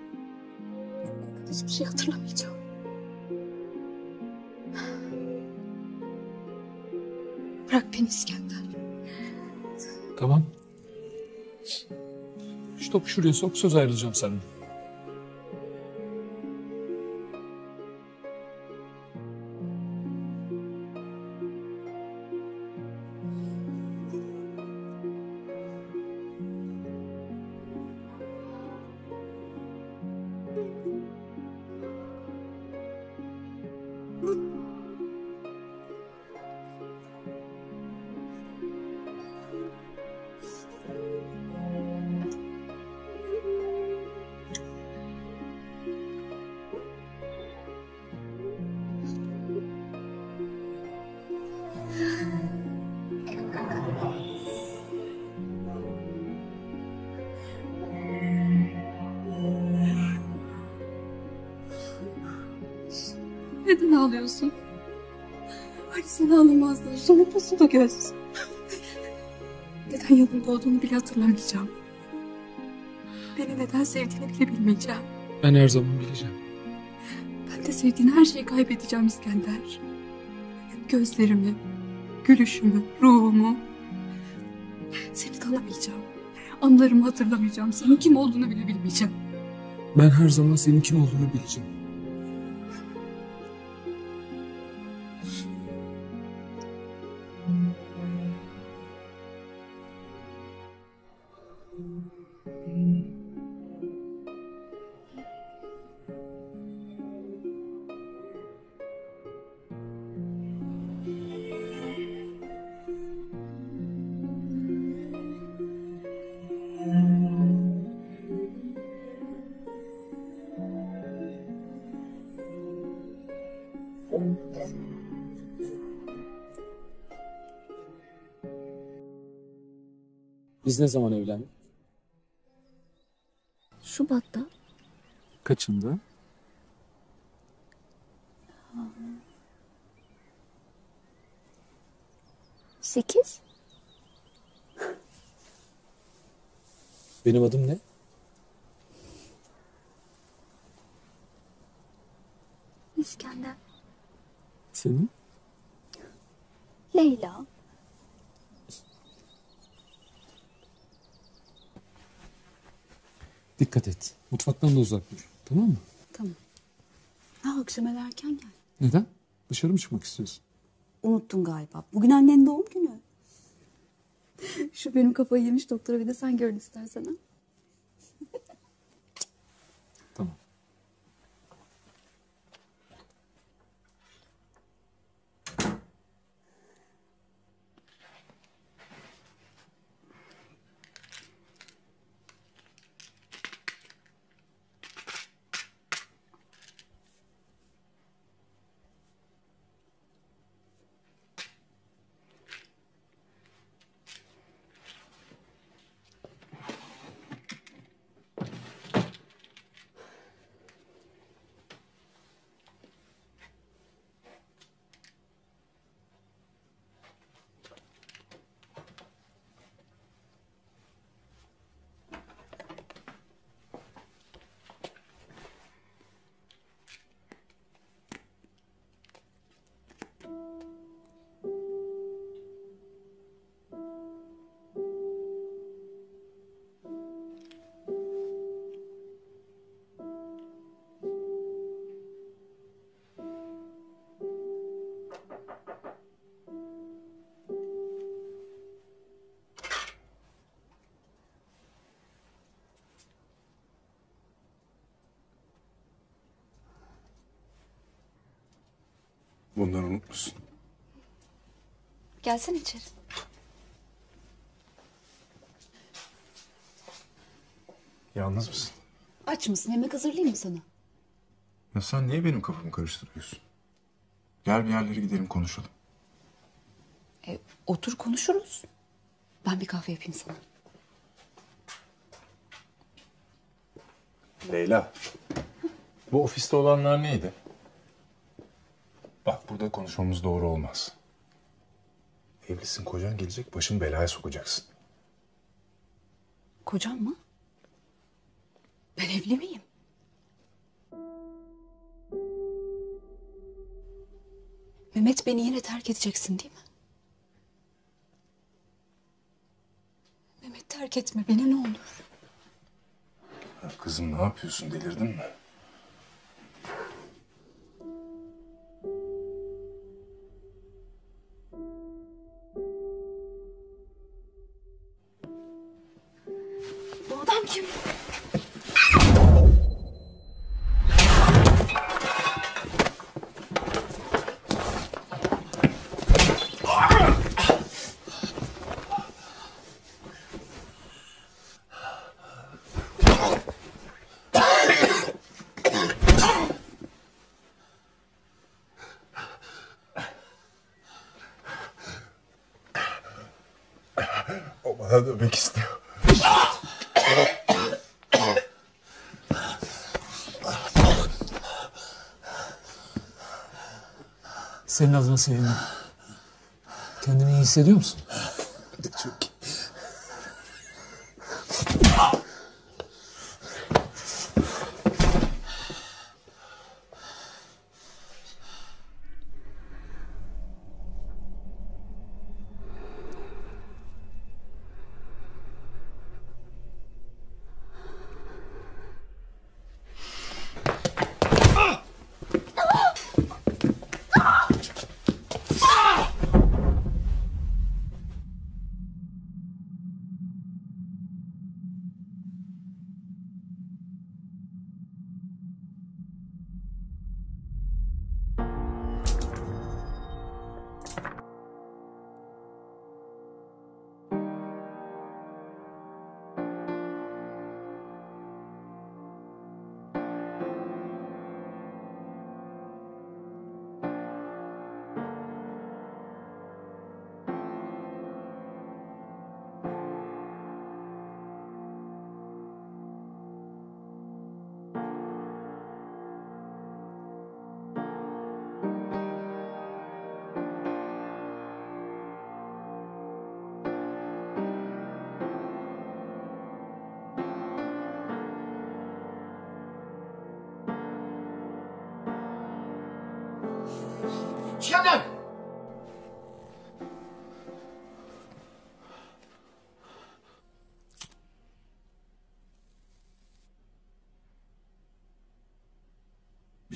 Hiçbir şey hatırlamayacağım. Bırak beni İskender. Tamam. Şu topu şuraya sok söz ayrılacağım senden. Göz. Neden yanımda olduğunu bile hatırlamayacağım. Beni neden sevdiğini bile bilmeyeceğim. Ben her zaman bileceğim. Ben de sevdiğin her şeyi kaybedeceğim İskender. Gözlerimi, gülüşümü, ruhumu. Seni tanımayacağım. Anılarımı hatırlamayacağım. Senin kim olduğunu bile bilmeyeceğim. Ben her zaman senin kim olduğunu bileceğim. Biz ne zaman evlendik? Şubat'ta Kaçında? sekiz. Benim adım ne? İskender. Senin? Leyla. Dikkat et. Mutfaktan da uzak dur. Tamam mı? Tamam. Ha akşam eve erken gel. Neden? Dışarı mı çıkmak istiyorsun? Unuttun galiba. Bugün annenin doğum günü. (laughs) Şu benim kafayı yemiş doktora bir de sen gör istersen ha. Tamam. Gelsene içeri. Yalnız mısın? Aç mısın? Yemek hazırlayayım mı sana? Ya sen niye benim kafamı karıştırıyorsun? Gel bir yerlere gidelim konuşalım. E, otur konuşuruz. Ben bir kahve yapayım sana. Leyla. Bu ofiste olanlar neydi? Bak burada konuşmamız doğru olmaz. Evlisin kocan gelecek başını belaya sokacaksın. Kocam mı? Ben evli miyim? Mehmet beni yine terk edeceksin değil mi? Mehmet terk etme beni ne olur. Ya kızım ne yapıyorsun delirdin mi? O bana dönmek istiyor. Senin adına sevindim. Kendini iyi hissediyor musun?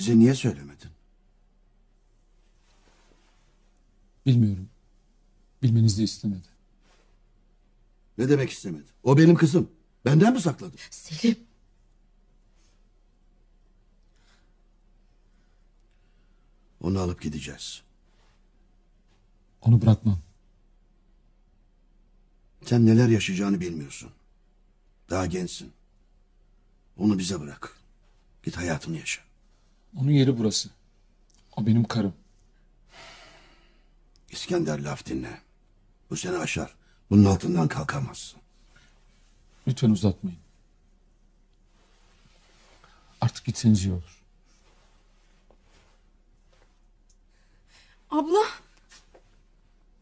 Bize niye söylemedin? Bilmiyorum. Bilmenizi istemedi. Ne demek istemedi? O benim kızım. Benden mi sakladı? Selim. Onu alıp gideceğiz. Onu bırakmam. Sen neler yaşayacağını bilmiyorsun. Daha gençsin. Onu bize bırak. Git hayatını yaşa. Onun yeri burası. O benim karım. İskender laf dinle. Bu seni aşar. Bunun altından kalkamazsın. Lütfen uzatmayın. Artık gitseniz iyi olur. Abla.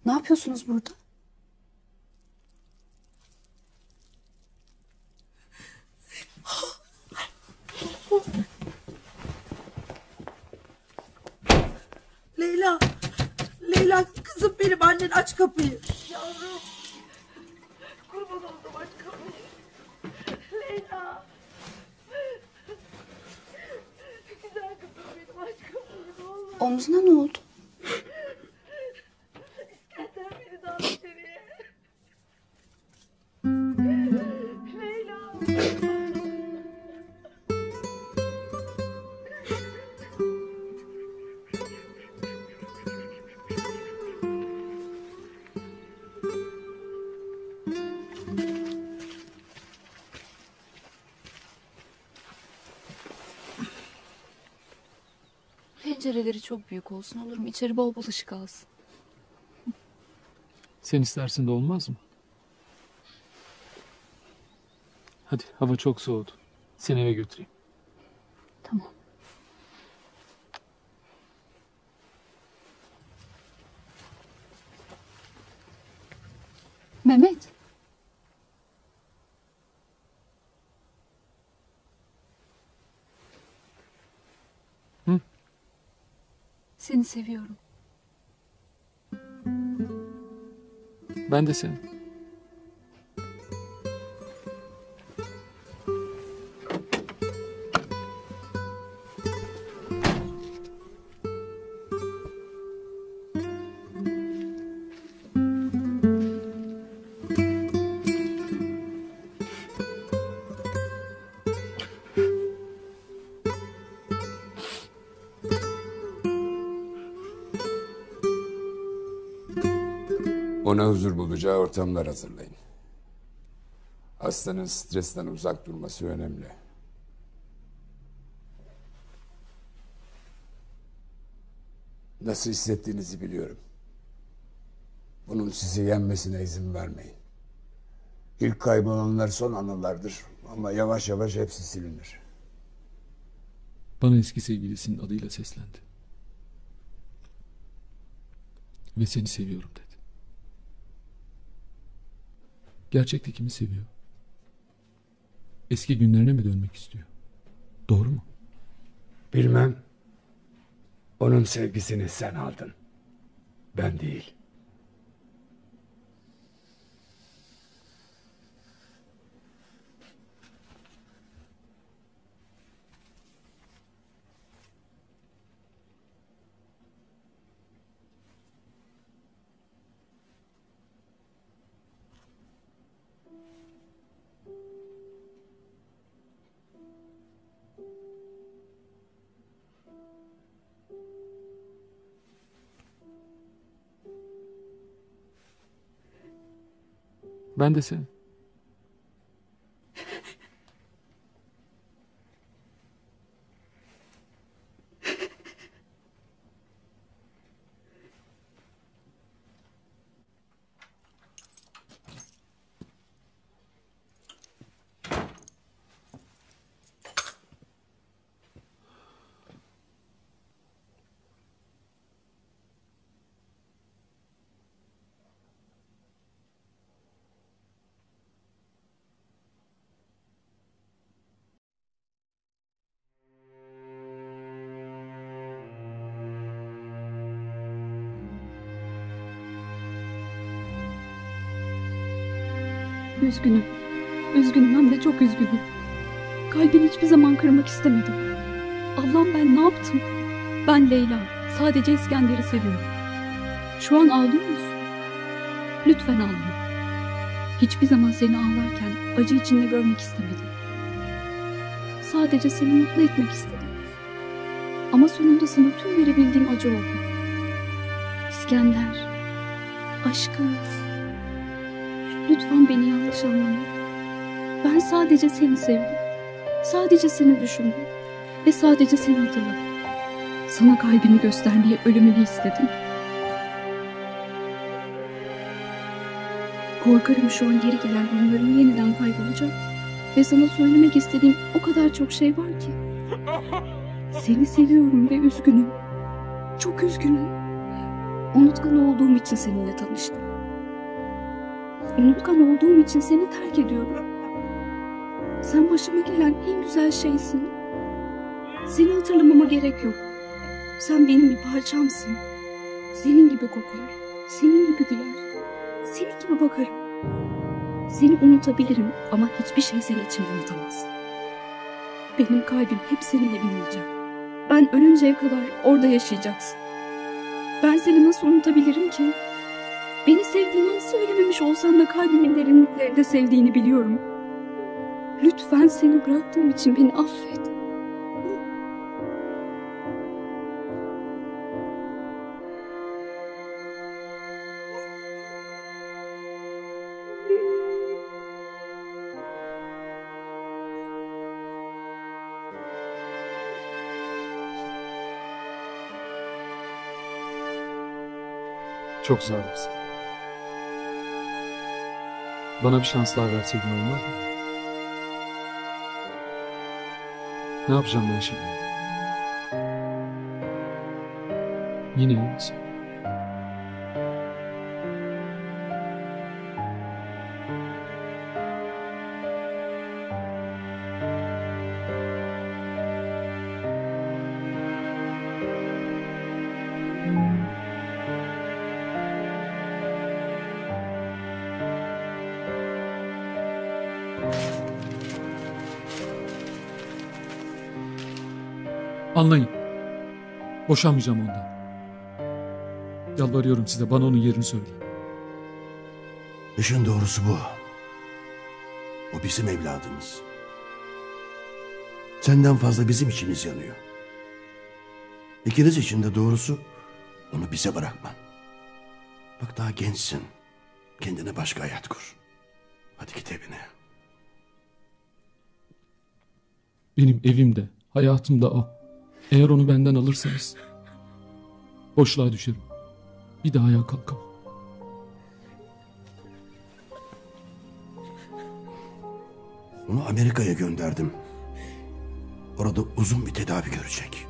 Ne yapıyorsunuz burada? Leyla. Leyla kızım benim annen aç kapıyı. Yavrum. Kurban oldum aç kapıyı. Leyla. Güzel kızım benim aç kapıyı ne olur. Omzuna ne oldu? İskender beni al içeriye. Leyla. Pencereleri çok büyük olsun olur mu? İçeri bol bol ışık alsın. Sen istersin de olmaz mı? Hadi hava çok soğudu. Seni eve götüreyim. Tamam. Mehmet. Seni seviyorum. Ben de seni. Bulacağı ortamlar hazırlayın. Hastanın stresten uzak durması önemli. Nasıl hissettiğinizi biliyorum. Bunun sizi yenmesine izin vermeyin. İlk kaybolanlar son anılardır ama yavaş yavaş hepsi silinir. Bana eski sevgilisinin adıyla seslendi. Ve seni seviyorum dedi. Gerçekte kimi seviyor? Eski günlerine mi dönmek istiyor? Doğru mu? Bilmem. Onun sevgisini sen aldın. Ben değil. Seni. Üzgünüm. Üzgünüm hem de çok üzgünüm. Kalbini hiçbir zaman kırmak istemedim. Allah'ım ben ne yaptım? Ben Leyla. Sadece İskender'i seviyorum. Şu an ağlıyor musun? Lütfen ağlama. Hiçbir zaman seni ağlarken acı içinde görmek istemedim. Sadece seni mutlu etmek istedim. Ama sonunda sana tüm verebildiğim acı oldu. İskender, aşkım. Lütfen beni yanlış anlama. Ben sadece seni sevdim. Sadece seni düşündüm. Ve sadece seni hatırladım. Sana kalbimi göstermeye ölümünü istedim. Korkarım şu an geri gelen anılarım yeniden kaybolacak. Ve sana söylemek istediğim o kadar çok şey var ki. Seni seviyorum ve üzgünüm. Çok üzgünüm. Unutkan olduğum için seninle tanıştım. Unutkan olduğum için seni terk ediyorum. Sen başıma gelen en güzel şeysin. Seni hatırlamama gerek yok. Sen benim bir parçamsın. Senin gibi kokar. Senin gibi güler. Senin gibi bakarım. Seni unutabilirim ama hiçbir şey seni içimden atamaz. Benim kalbim hep senin evin olacak. Ben ölünceye kadar orada yaşayacaksın. Ben seni nasıl unutabilirim ki? Beni sevdiğini söylememiş olsan da kalbimin derinliklerinde sevdiğini biliyorum. Lütfen seni bıraktığım için beni affet. Çok zarifsin. Bana bir şans daha verseydin olmaz mı? Ne yapacağım ben şimdi? Yine iyi Boşanmayacağım ondan. Yalvarıyorum size bana onun yerini söyleyin. İşin doğrusu bu. O bizim evladımız. Senden fazla bizim içimiz yanıyor. İkiniz için de doğrusu onu bize bırakman. Bak daha gençsin. Kendine başka hayat kur. Hadi git evine. Benim evim de, hayatım da o. Eğer onu benden alırsanız boşluğa düşerim. Bir daha ayağa kalkamam. Onu Amerika'ya gönderdim. Orada uzun bir tedavi görecek.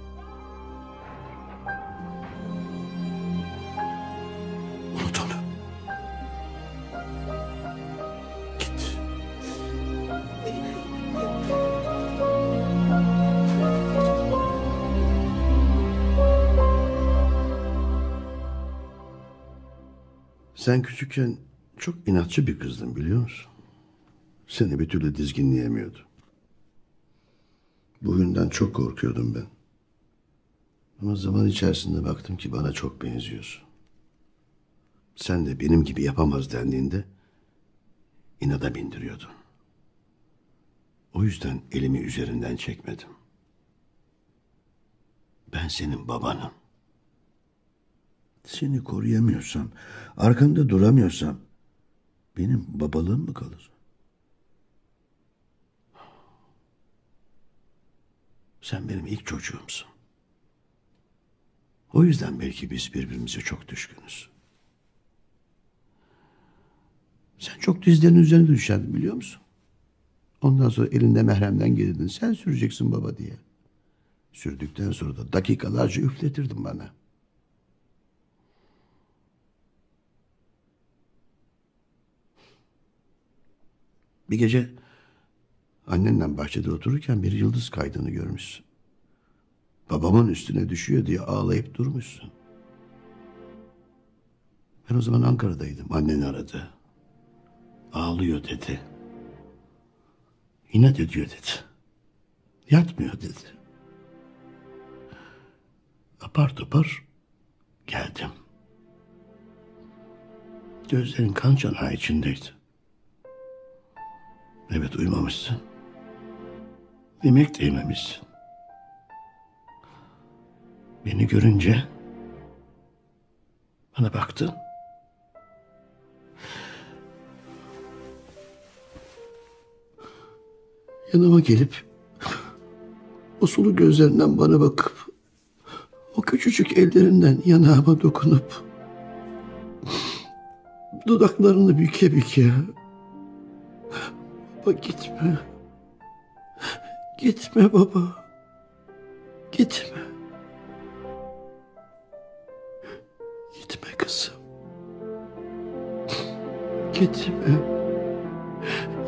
Sen küçükken çok inatçı bir kızdın biliyor musun? Seni bir türlü dizginleyemiyordu. Bu huyundan çok korkuyordum ben. Ama zaman içerisinde baktım ki bana çok benziyorsun. Sen de benim gibi yapamaz dendiğinde inada bindiriyordun. O yüzden elimi üzerinden çekmedim. Ben senin babanım. Seni koruyamıyorsam, arkanda duramıyorsam benim babalığım mı kalır? Sen benim ilk çocuğumsun. O yüzden belki biz birbirimize çok düşkünüz. Sen çok dizlerinin üzerine düşerdin biliyor musun? Ondan sonra elinde mehremden gelirdin. Sen süreceksin baba diye. Sürdükten sonra da dakikalarca üfletirdin bana. Bir gece annenle bahçede otururken bir yıldız kaydığını görmüşsün. Babamın üstüne düşüyor diye ağlayıp durmuşsun. Ben o zaman Ankara'daydım. Annen aradı. Ağlıyor dedi. İnat ediyor dedi. Yatmıyor dedi. Apar topar geldim. Gözlerin kan çanağı içindeydi. Evet uyumamışsın. Yemek de yememişsin. Beni görünce bana baktın. Yanıma gelip o sulu gözlerinden bana bakıp o küçücük ellerinden yanağıma dokunup dudaklarını büke büke baba gitme. Gitme baba. Gitme. Gitme kızım. Gitme.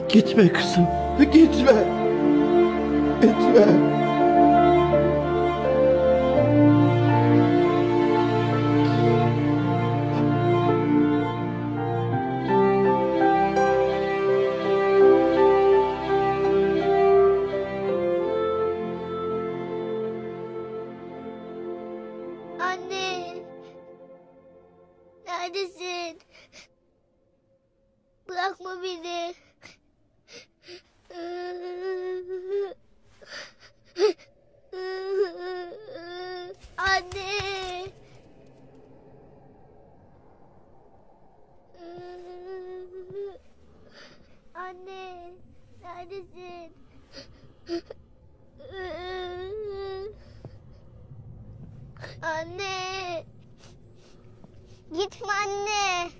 Gitme kızım. Gitme. Gitme Anne. Gitme anne.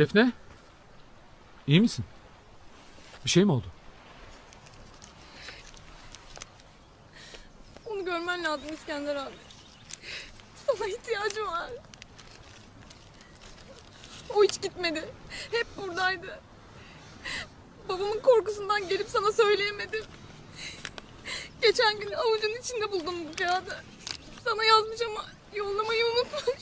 Defne? İyi misin? Bir şey mi oldu? Onu görmen lazım İskender abi. Sana ihtiyacım var. O hiç gitmedi. Hep buradaydı. Babamın korkusundan gelip sana söyleyemedim. Geçen gün avucun içinde buldum bu kağıdı. Sana yazmış ama yollamayı unutmuş.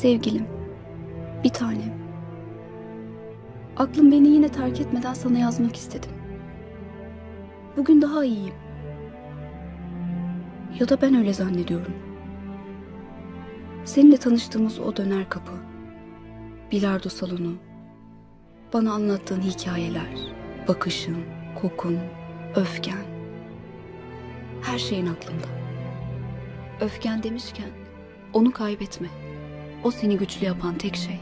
Sevgilim, bir tanem. Aklım beni yine terk etmeden sana yazmak istedim. Bugün daha iyiyim. Ya da ben öyle zannediyorum. Seninle tanıştığımız o döner kapı, bilardo salonu, bana anlattığın hikayeler, bakışın, kokun, öfken. Her şeyin aklımda. Öfken demişken onu kaybetme. O seni güçlü yapan tek şey.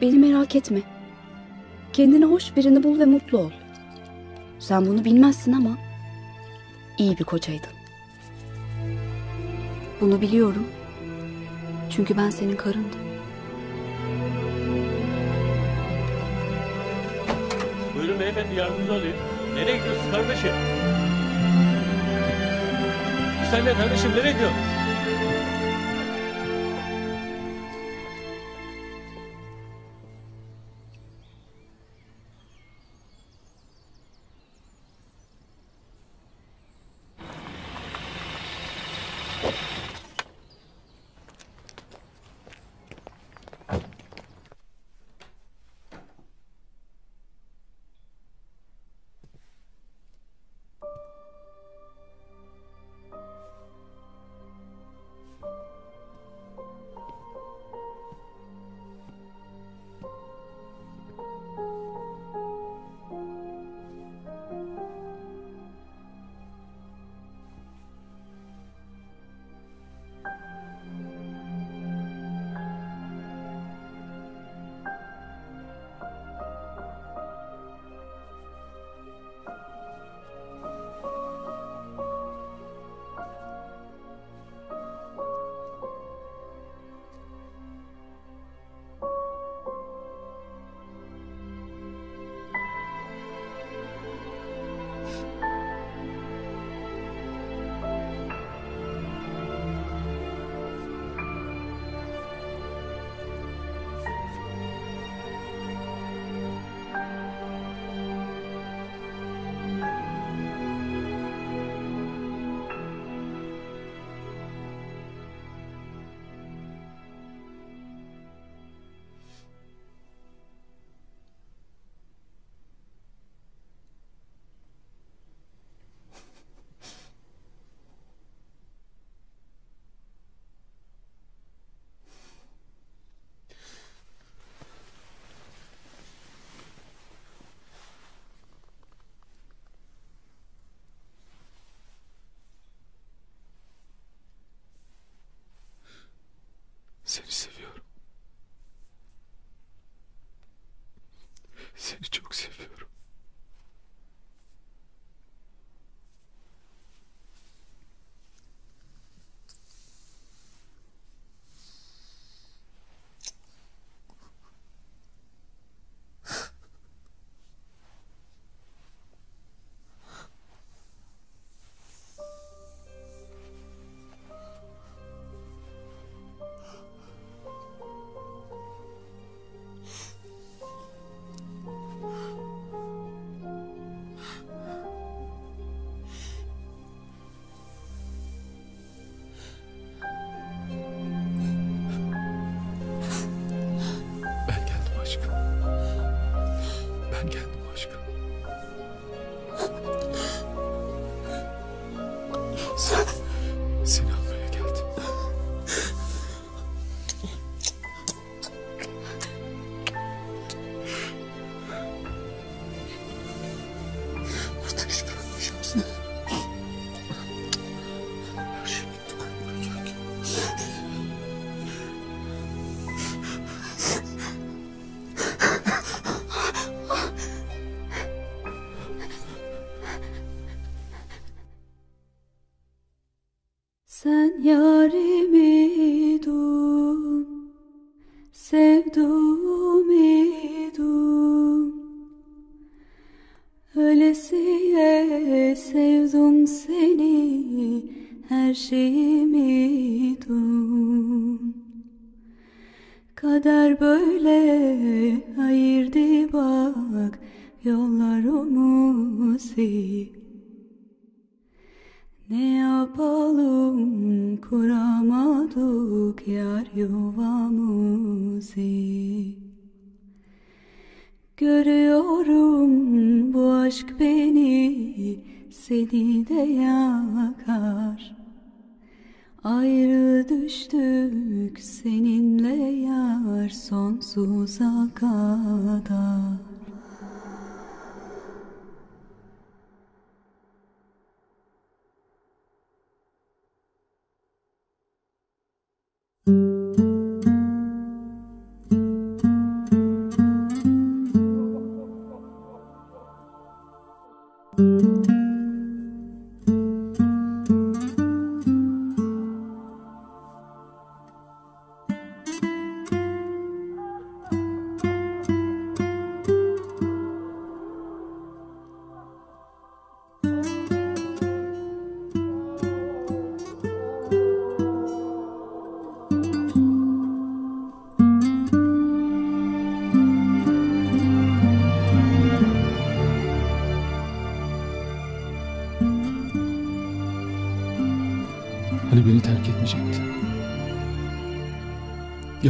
Beni merak etme. Kendine hoş birini bul ve mutlu ol. Sen bunu bilmezsin ama iyi bir kocaydın. Bunu biliyorum. Çünkü ben senin karındım. Buyurun beyefendi yardımcı olayım. Nereye gidiyorsun kardeşim? Bir saniye kardeşim nereye gidiyorsun?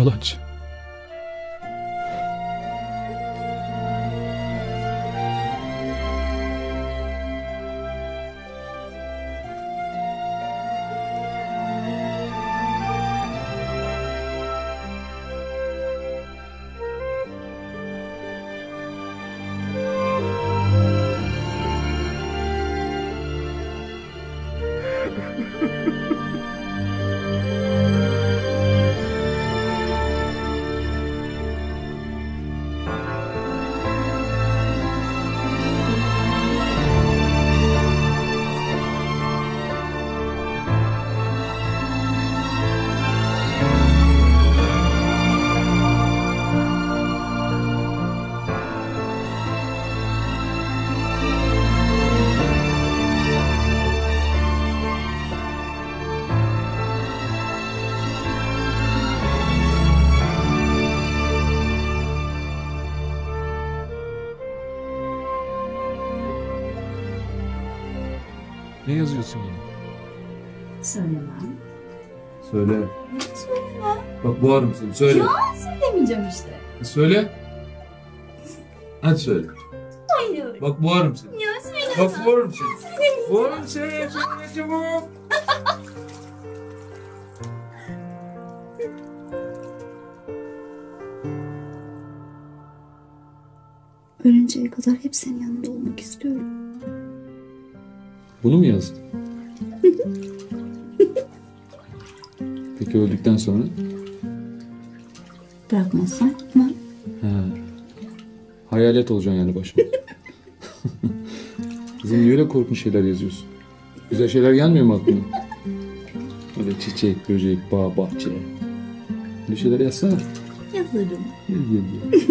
Yalancı. Söyle. Söyleme. Bak boğarım seni. Söyle. Ya söylemeyeceğim işte. Söyle. Hadi söyle. Hayır. Bak boğarım seni. Ya söyleme. Bak boğarım seni. Boğarım seni. Söyle çabuk. Ölünceye kadar hep senin yanında olmak istiyorum. Bunu mu yazdın? (laughs) Peki öldükten sonra? Bırakmazsan gitmem. Ha. Hayalet olacaksın yani başıma. (laughs) Kızım niye öyle korkunç şeyler yazıyorsun? Güzel şeyler gelmiyor mu aklına? Öyle çiçek, böcek, bağ, bahçe. Öyle şeyler yazsana. Yazarım. Yaz, yaz, yaz.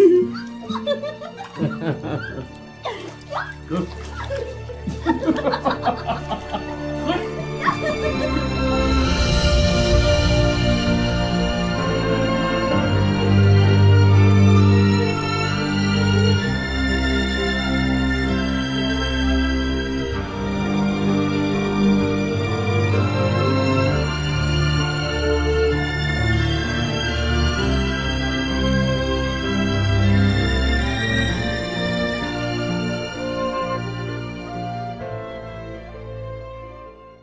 Dur. (laughs)